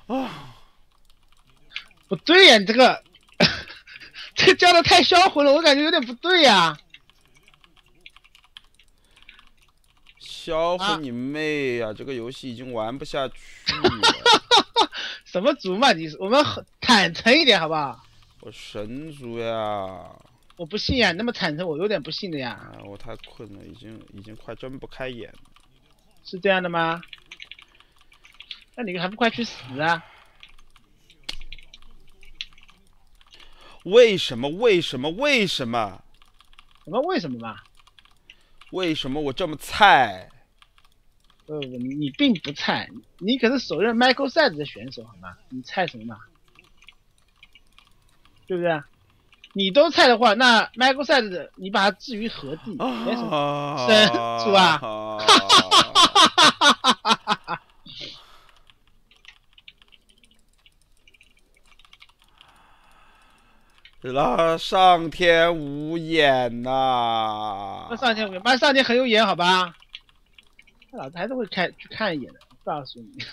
啊，不对呀，你这个这叫的太销魂了，我感觉有点不对呀。销魂你妹呀！这个游戏已经玩不下去了。什么族嘛？你我们坦诚一点好不好？我神族呀！我不信呀，那么坦诚，我有点不信的呀。啊，我太困了，已经已经快睁不开眼。是这样的吗？那你还不快去死啊！为什么？为什么？为什么？什么为什么嘛？为什么我这么菜？不不，你你并不菜，你可是首任 Michael 赛的选手，好吗？你菜什么嘛？对不对？你都菜的话，那 Michael 赛的你把它置于何地？神主啊！哈哈哈哈哈哈！那上天无眼呐！那上天无眼，妈上天很有眼，好吧？老子还是会看去看一眼的，告诉你。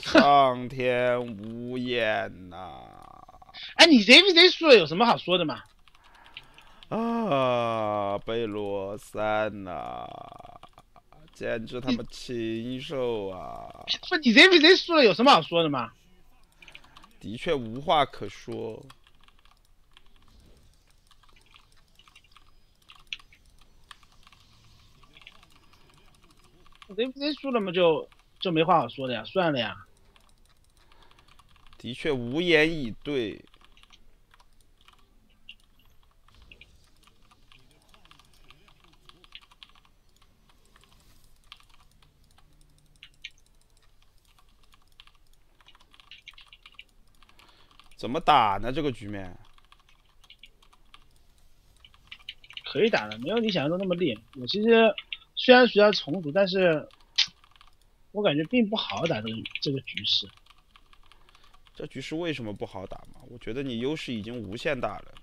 上天无眼呐！哎，你谁比谁输了，有什么好说的嘛？啊，贝罗三呐，简直他妈禽兽啊！不，你谁比谁输了，有什么好说的吗？的确无话可说。谁谁输了嘛，就就没话好说的呀，算了呀。的确无言以对。怎么打呢？这个局面可以打的，没有你想象中那么厉害。我其实。虽然需要重组，但是我感觉并不好打这个这个局势。这局势为什么不好打嘛？我觉得你优势已经无限大了。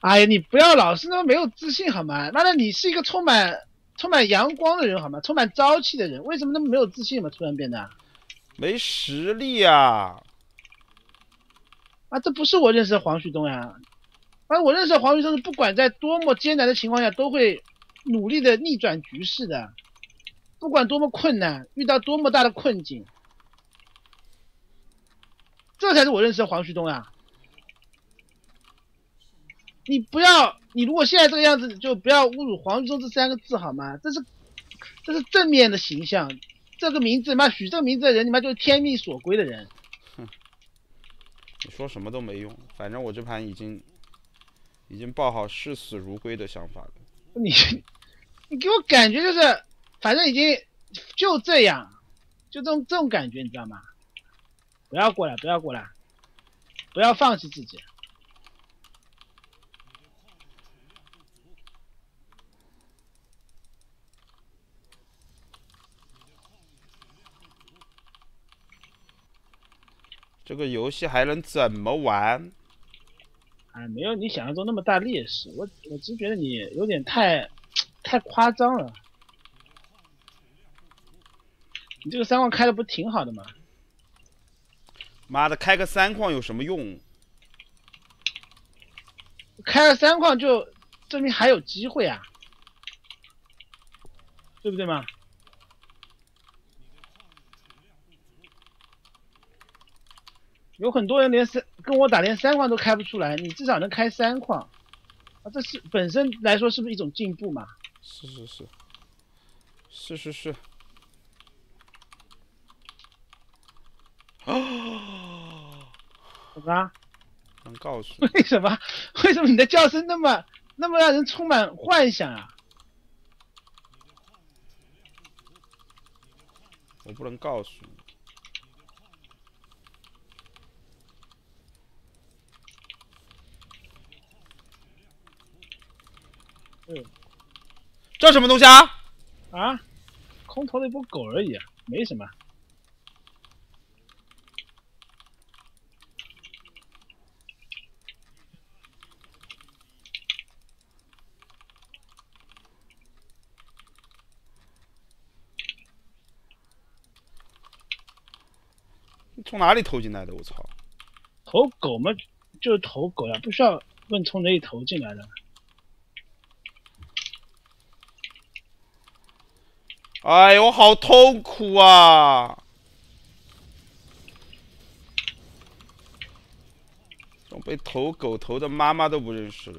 哎呀，你不要老是那么没有自信好吗？妈的，你是一个充满充满阳光的人好吗？充满朝气的人，为什么那么没有自信嘛？突然变得没实力啊！啊，这不是我认识的黄旭东呀！啊，我认识黄旭东是不管在多么艰难的情况下，都会努力的逆转局势的，不管多么困难，遇到多么大的困境，这才是我认识的黄旭东呀！你不要，你如果现在这个样子，就不要侮辱黄旭东这三个字好吗？这是，这是正面的形象。这个名字，妈许这个名字的人，你妈就是天命所归的人。你说什么都没用，反正我这盘已经已经抱好视死如归的想法了。你 你给我感觉就是，反正已经就这样，就这种这种感觉，你知道吗？不要过来，不要过来，不要放弃自己。这个游戏还能怎么玩？哎，没有你想象中那么大劣势。我我只觉得你有点太太夸张了。你这个三矿开的不挺好的吗？妈的，开个三矿有什么用？开了三矿就证明还有机会啊，对不对嘛？有很多人连三跟我打连三矿都开不出来，你至少能开三矿，啊，这是本身来说是不是一种进步嘛？是是是，是是是。啊！怎么？能告诉？为什么？为什么你的叫声那么那么让人充满幻想啊？我不能告诉你。嗯，这什么东西啊？啊，空投了一波狗而已，没什么。你从哪里投进来的？我操！投狗吗，就是投狗呀，不需要问从哪里投进来的。哎呦，好痛苦啊！总被投狗投的妈妈都不认识了。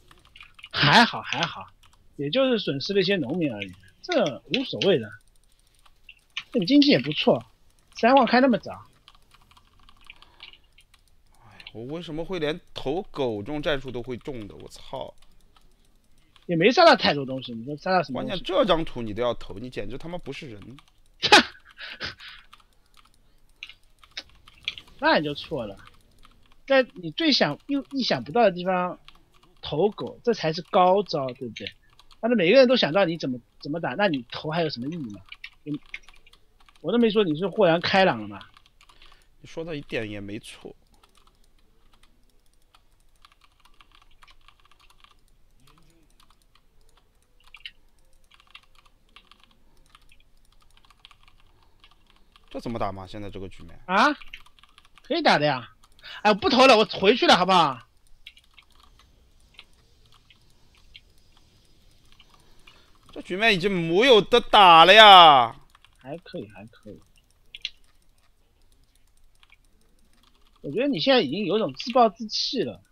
还好还好，也就是损失了一些农民而已，这无所谓的。这经济也不错，三万开那么早。哎，我为什么会连投狗这种战术都会中的？我操！也没杀到太多东西，你说杀到什么？关键这张图你都要投，你简直他妈不是人！那你就错了，在你最想又意想不到的地方投狗，这才是高招，对不对？但是每个人都想到你怎么怎么打，那你投还有什么意义吗？我都没说你是豁然开朗了嘛。你说的一点也没错。这怎么打嘛？现在这个局面啊，可以打的呀！哎，我不投了，我回去了，好不好？这局面已经没有得打了呀！还可以，还可以。我觉得你现在已经有种自暴自弃了。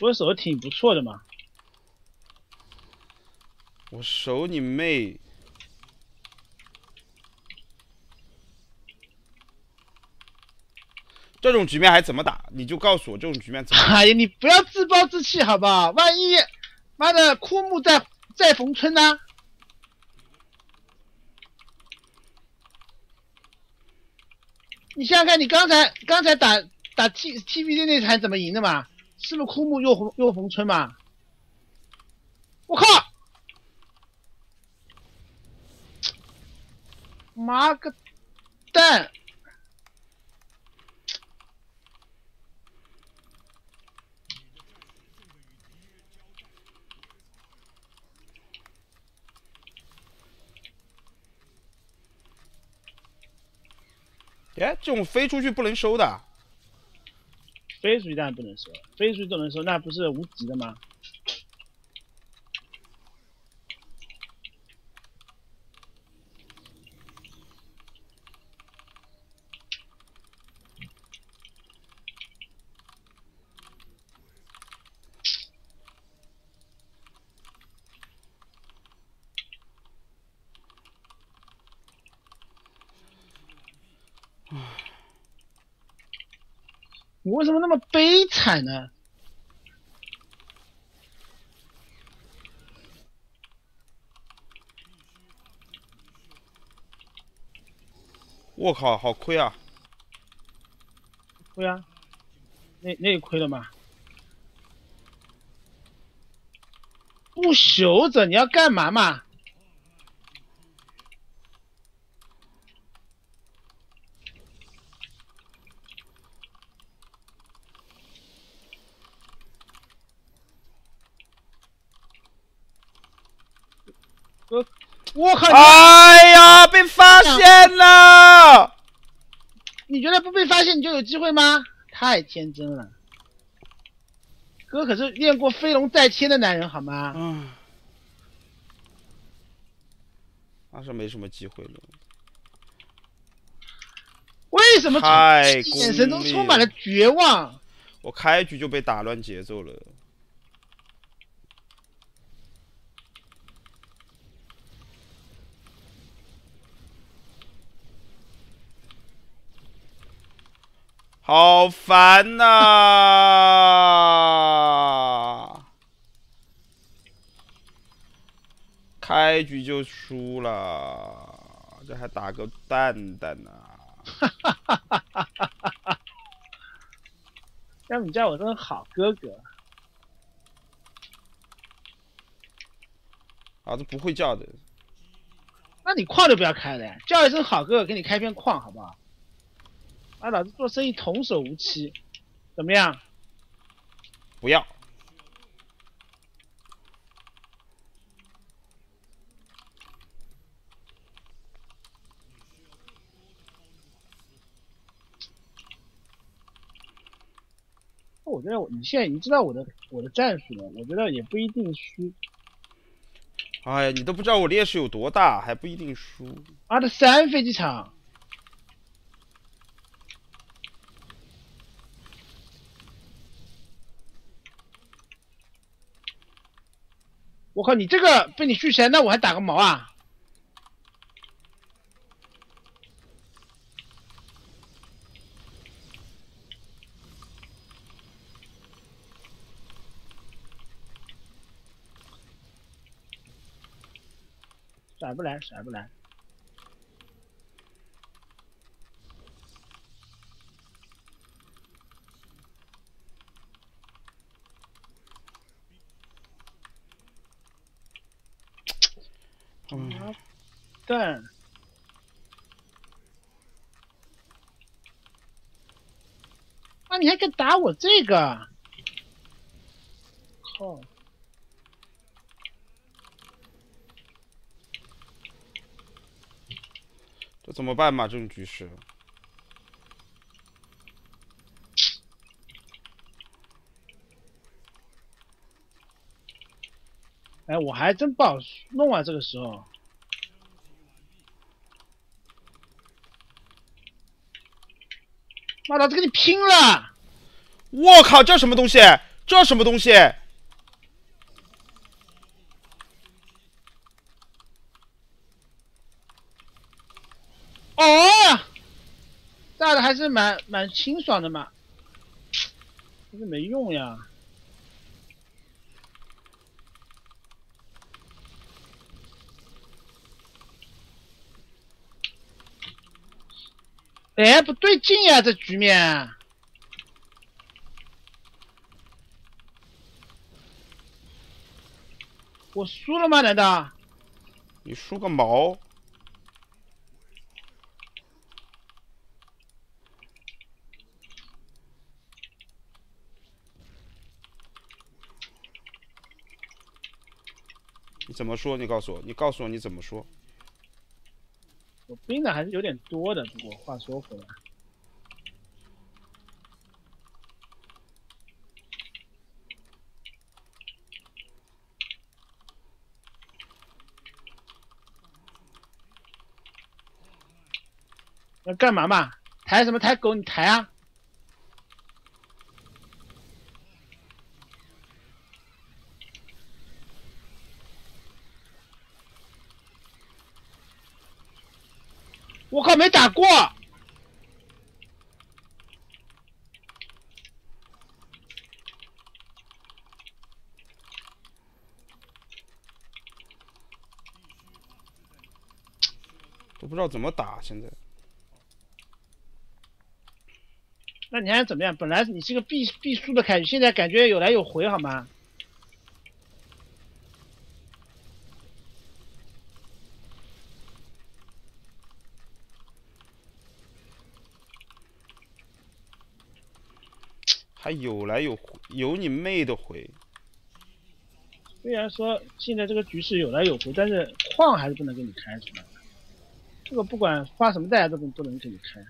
我守的挺不错的嘛，我守你妹！这种局面还怎么打？你就告诉我这种局面怎么？哎呀，你不要自暴自弃好不好？万一妈的枯木在在逢春呢？你想想看，你刚才刚才打打 T T V D 那场怎么赢的嘛？是不是枯木又逢又逢春嘛？我靠！妈个蛋！哎，这种飞出去不能收的。飞出去当然不能收，飞出去都能收，那不是无敌的吗？为什么那么悲惨呢？我靠，好亏啊！亏啊，那那也亏了吗？不朽者，你要干嘛嘛？我我靠！哎呀，被发现了！你觉得不被发现你就有机会吗？太天真了。哥可是练过飞龙在天的男人，好吗？嗯，那是没什么机会了。为什么太眼神中充满了绝望？我开局就被打乱节奏了。好烦呐、开局就输了，这还打个蛋蛋呢、要不你叫我声好哥哥？啊，子不会叫的。那你矿就不要开了呀，叫一声好哥哥，给你开片矿，好不好？啊，老子做生意童叟无欺，怎么样？不要。我觉得我你现在已经知道我的我的战术了，我觉得也不一定输。哎呀，你都不知道我劣势有多大，还不一定输。妈的，三飞机场！我靠，你这个被你续起来，那我还打个毛啊！甩不来，甩不来。嗯，蛋！啊，你还敢打我这个？靠！这怎么办嘛？这种局势，哎，我还真不好弄啊，这个时候。妈，的，这跟你拼了！我靠，这什么东西？这什么东西？哦，炸的还是蛮蛮清爽的嘛，这是没用呀。哎，不对劲呀，这局面。我输了吗？难道？你输个毛？你怎么说？你告诉我，你告诉我你怎么说？我兵的还是有点多的，不过话说回来，要干嘛嘛？抬什么抬狗？你抬啊！我靠，没打过！都不知道怎么打，现在。那你还怎么样？本来你是个必必输的开局，现在感觉有来有回，好吗？还有来有回，有你妹的回！虽然说现在这个局势有来有回，但是矿还是不能给你开，是吧？这个不管发什么代价都不不能给你开。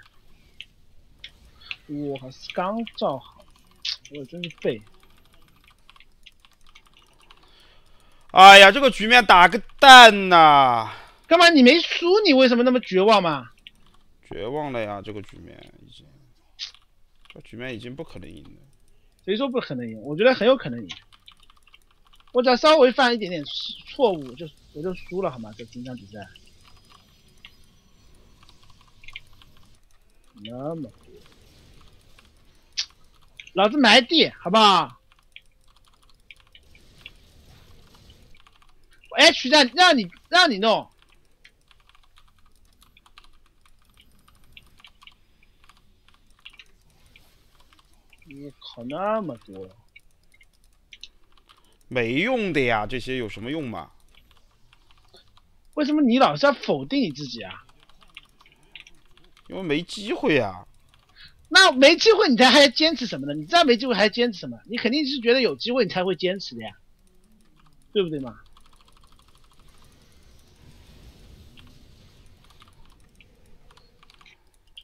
我靠，刚造好，我真是废！哎呀，这个局面打个蛋呐！干嘛？你没输，你为什么那么绝望嘛？绝望了呀，这个局面已经，这局面已经不可能赢了。谁说不可能赢？我觉得很有可能赢。我只要稍微犯一点点错误，就我就输了，好吗？这今场比赛，那么多，老子埋地，好不好？H 让让你让你弄。你靠那么多，没用的呀，这些有什么用嘛？为什么你老是要否定你自己啊？因为没机会呀。那没机会，你才还要坚持什么呢？你知道没机会还坚持什么？你肯定是觉得有机会，你才会坚持的呀，对不对嘛？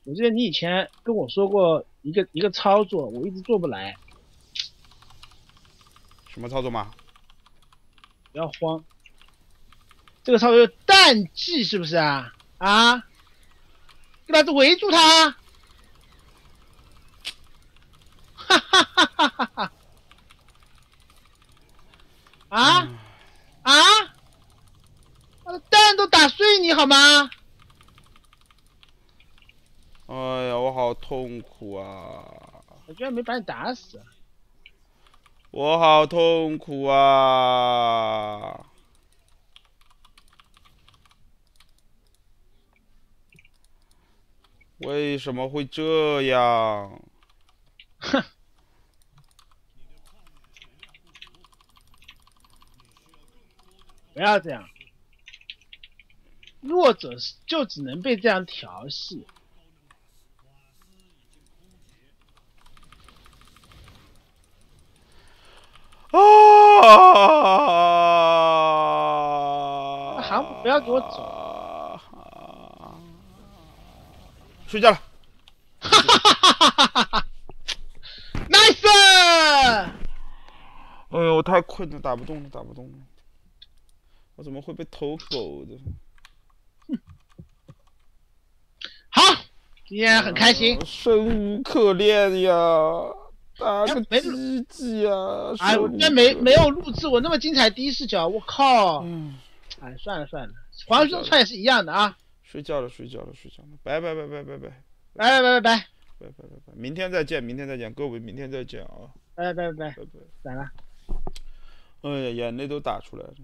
我记得你以前跟我说过一个一个操作，我一直做不来。什么操作嘛？不要慌，这个操作淡季是不是啊？啊！给老子围住他！哈哈哈哈哈哈！啊啊！蛋都打碎你好吗？哎呀，我好痛苦啊！我居然没把你打死！我好痛苦啊！为什么会这样？哼！不要这样，弱者就只能被这样调戏。啊！航母不要给我走！睡觉了。哈哈哈哈哈哈！Nice！哎呦，我太困了，打不动了，打不动了。我怎么会被偷狗的？好，今天很开心。生无可恋呀！打个鸡鸡呀！哎，我这没没有录制我那么精彩第一视角，我靠！哎，算了算了，黄兄川也是一样的啊。睡觉了，睡觉了，睡觉了，拜拜拜拜拜拜拜拜拜拜拜拜拜拜拜，明天再见，明天再见，各位，明天再见啊！拜拜拜拜拜拜，咋了？哎呀，眼泪都打出来了。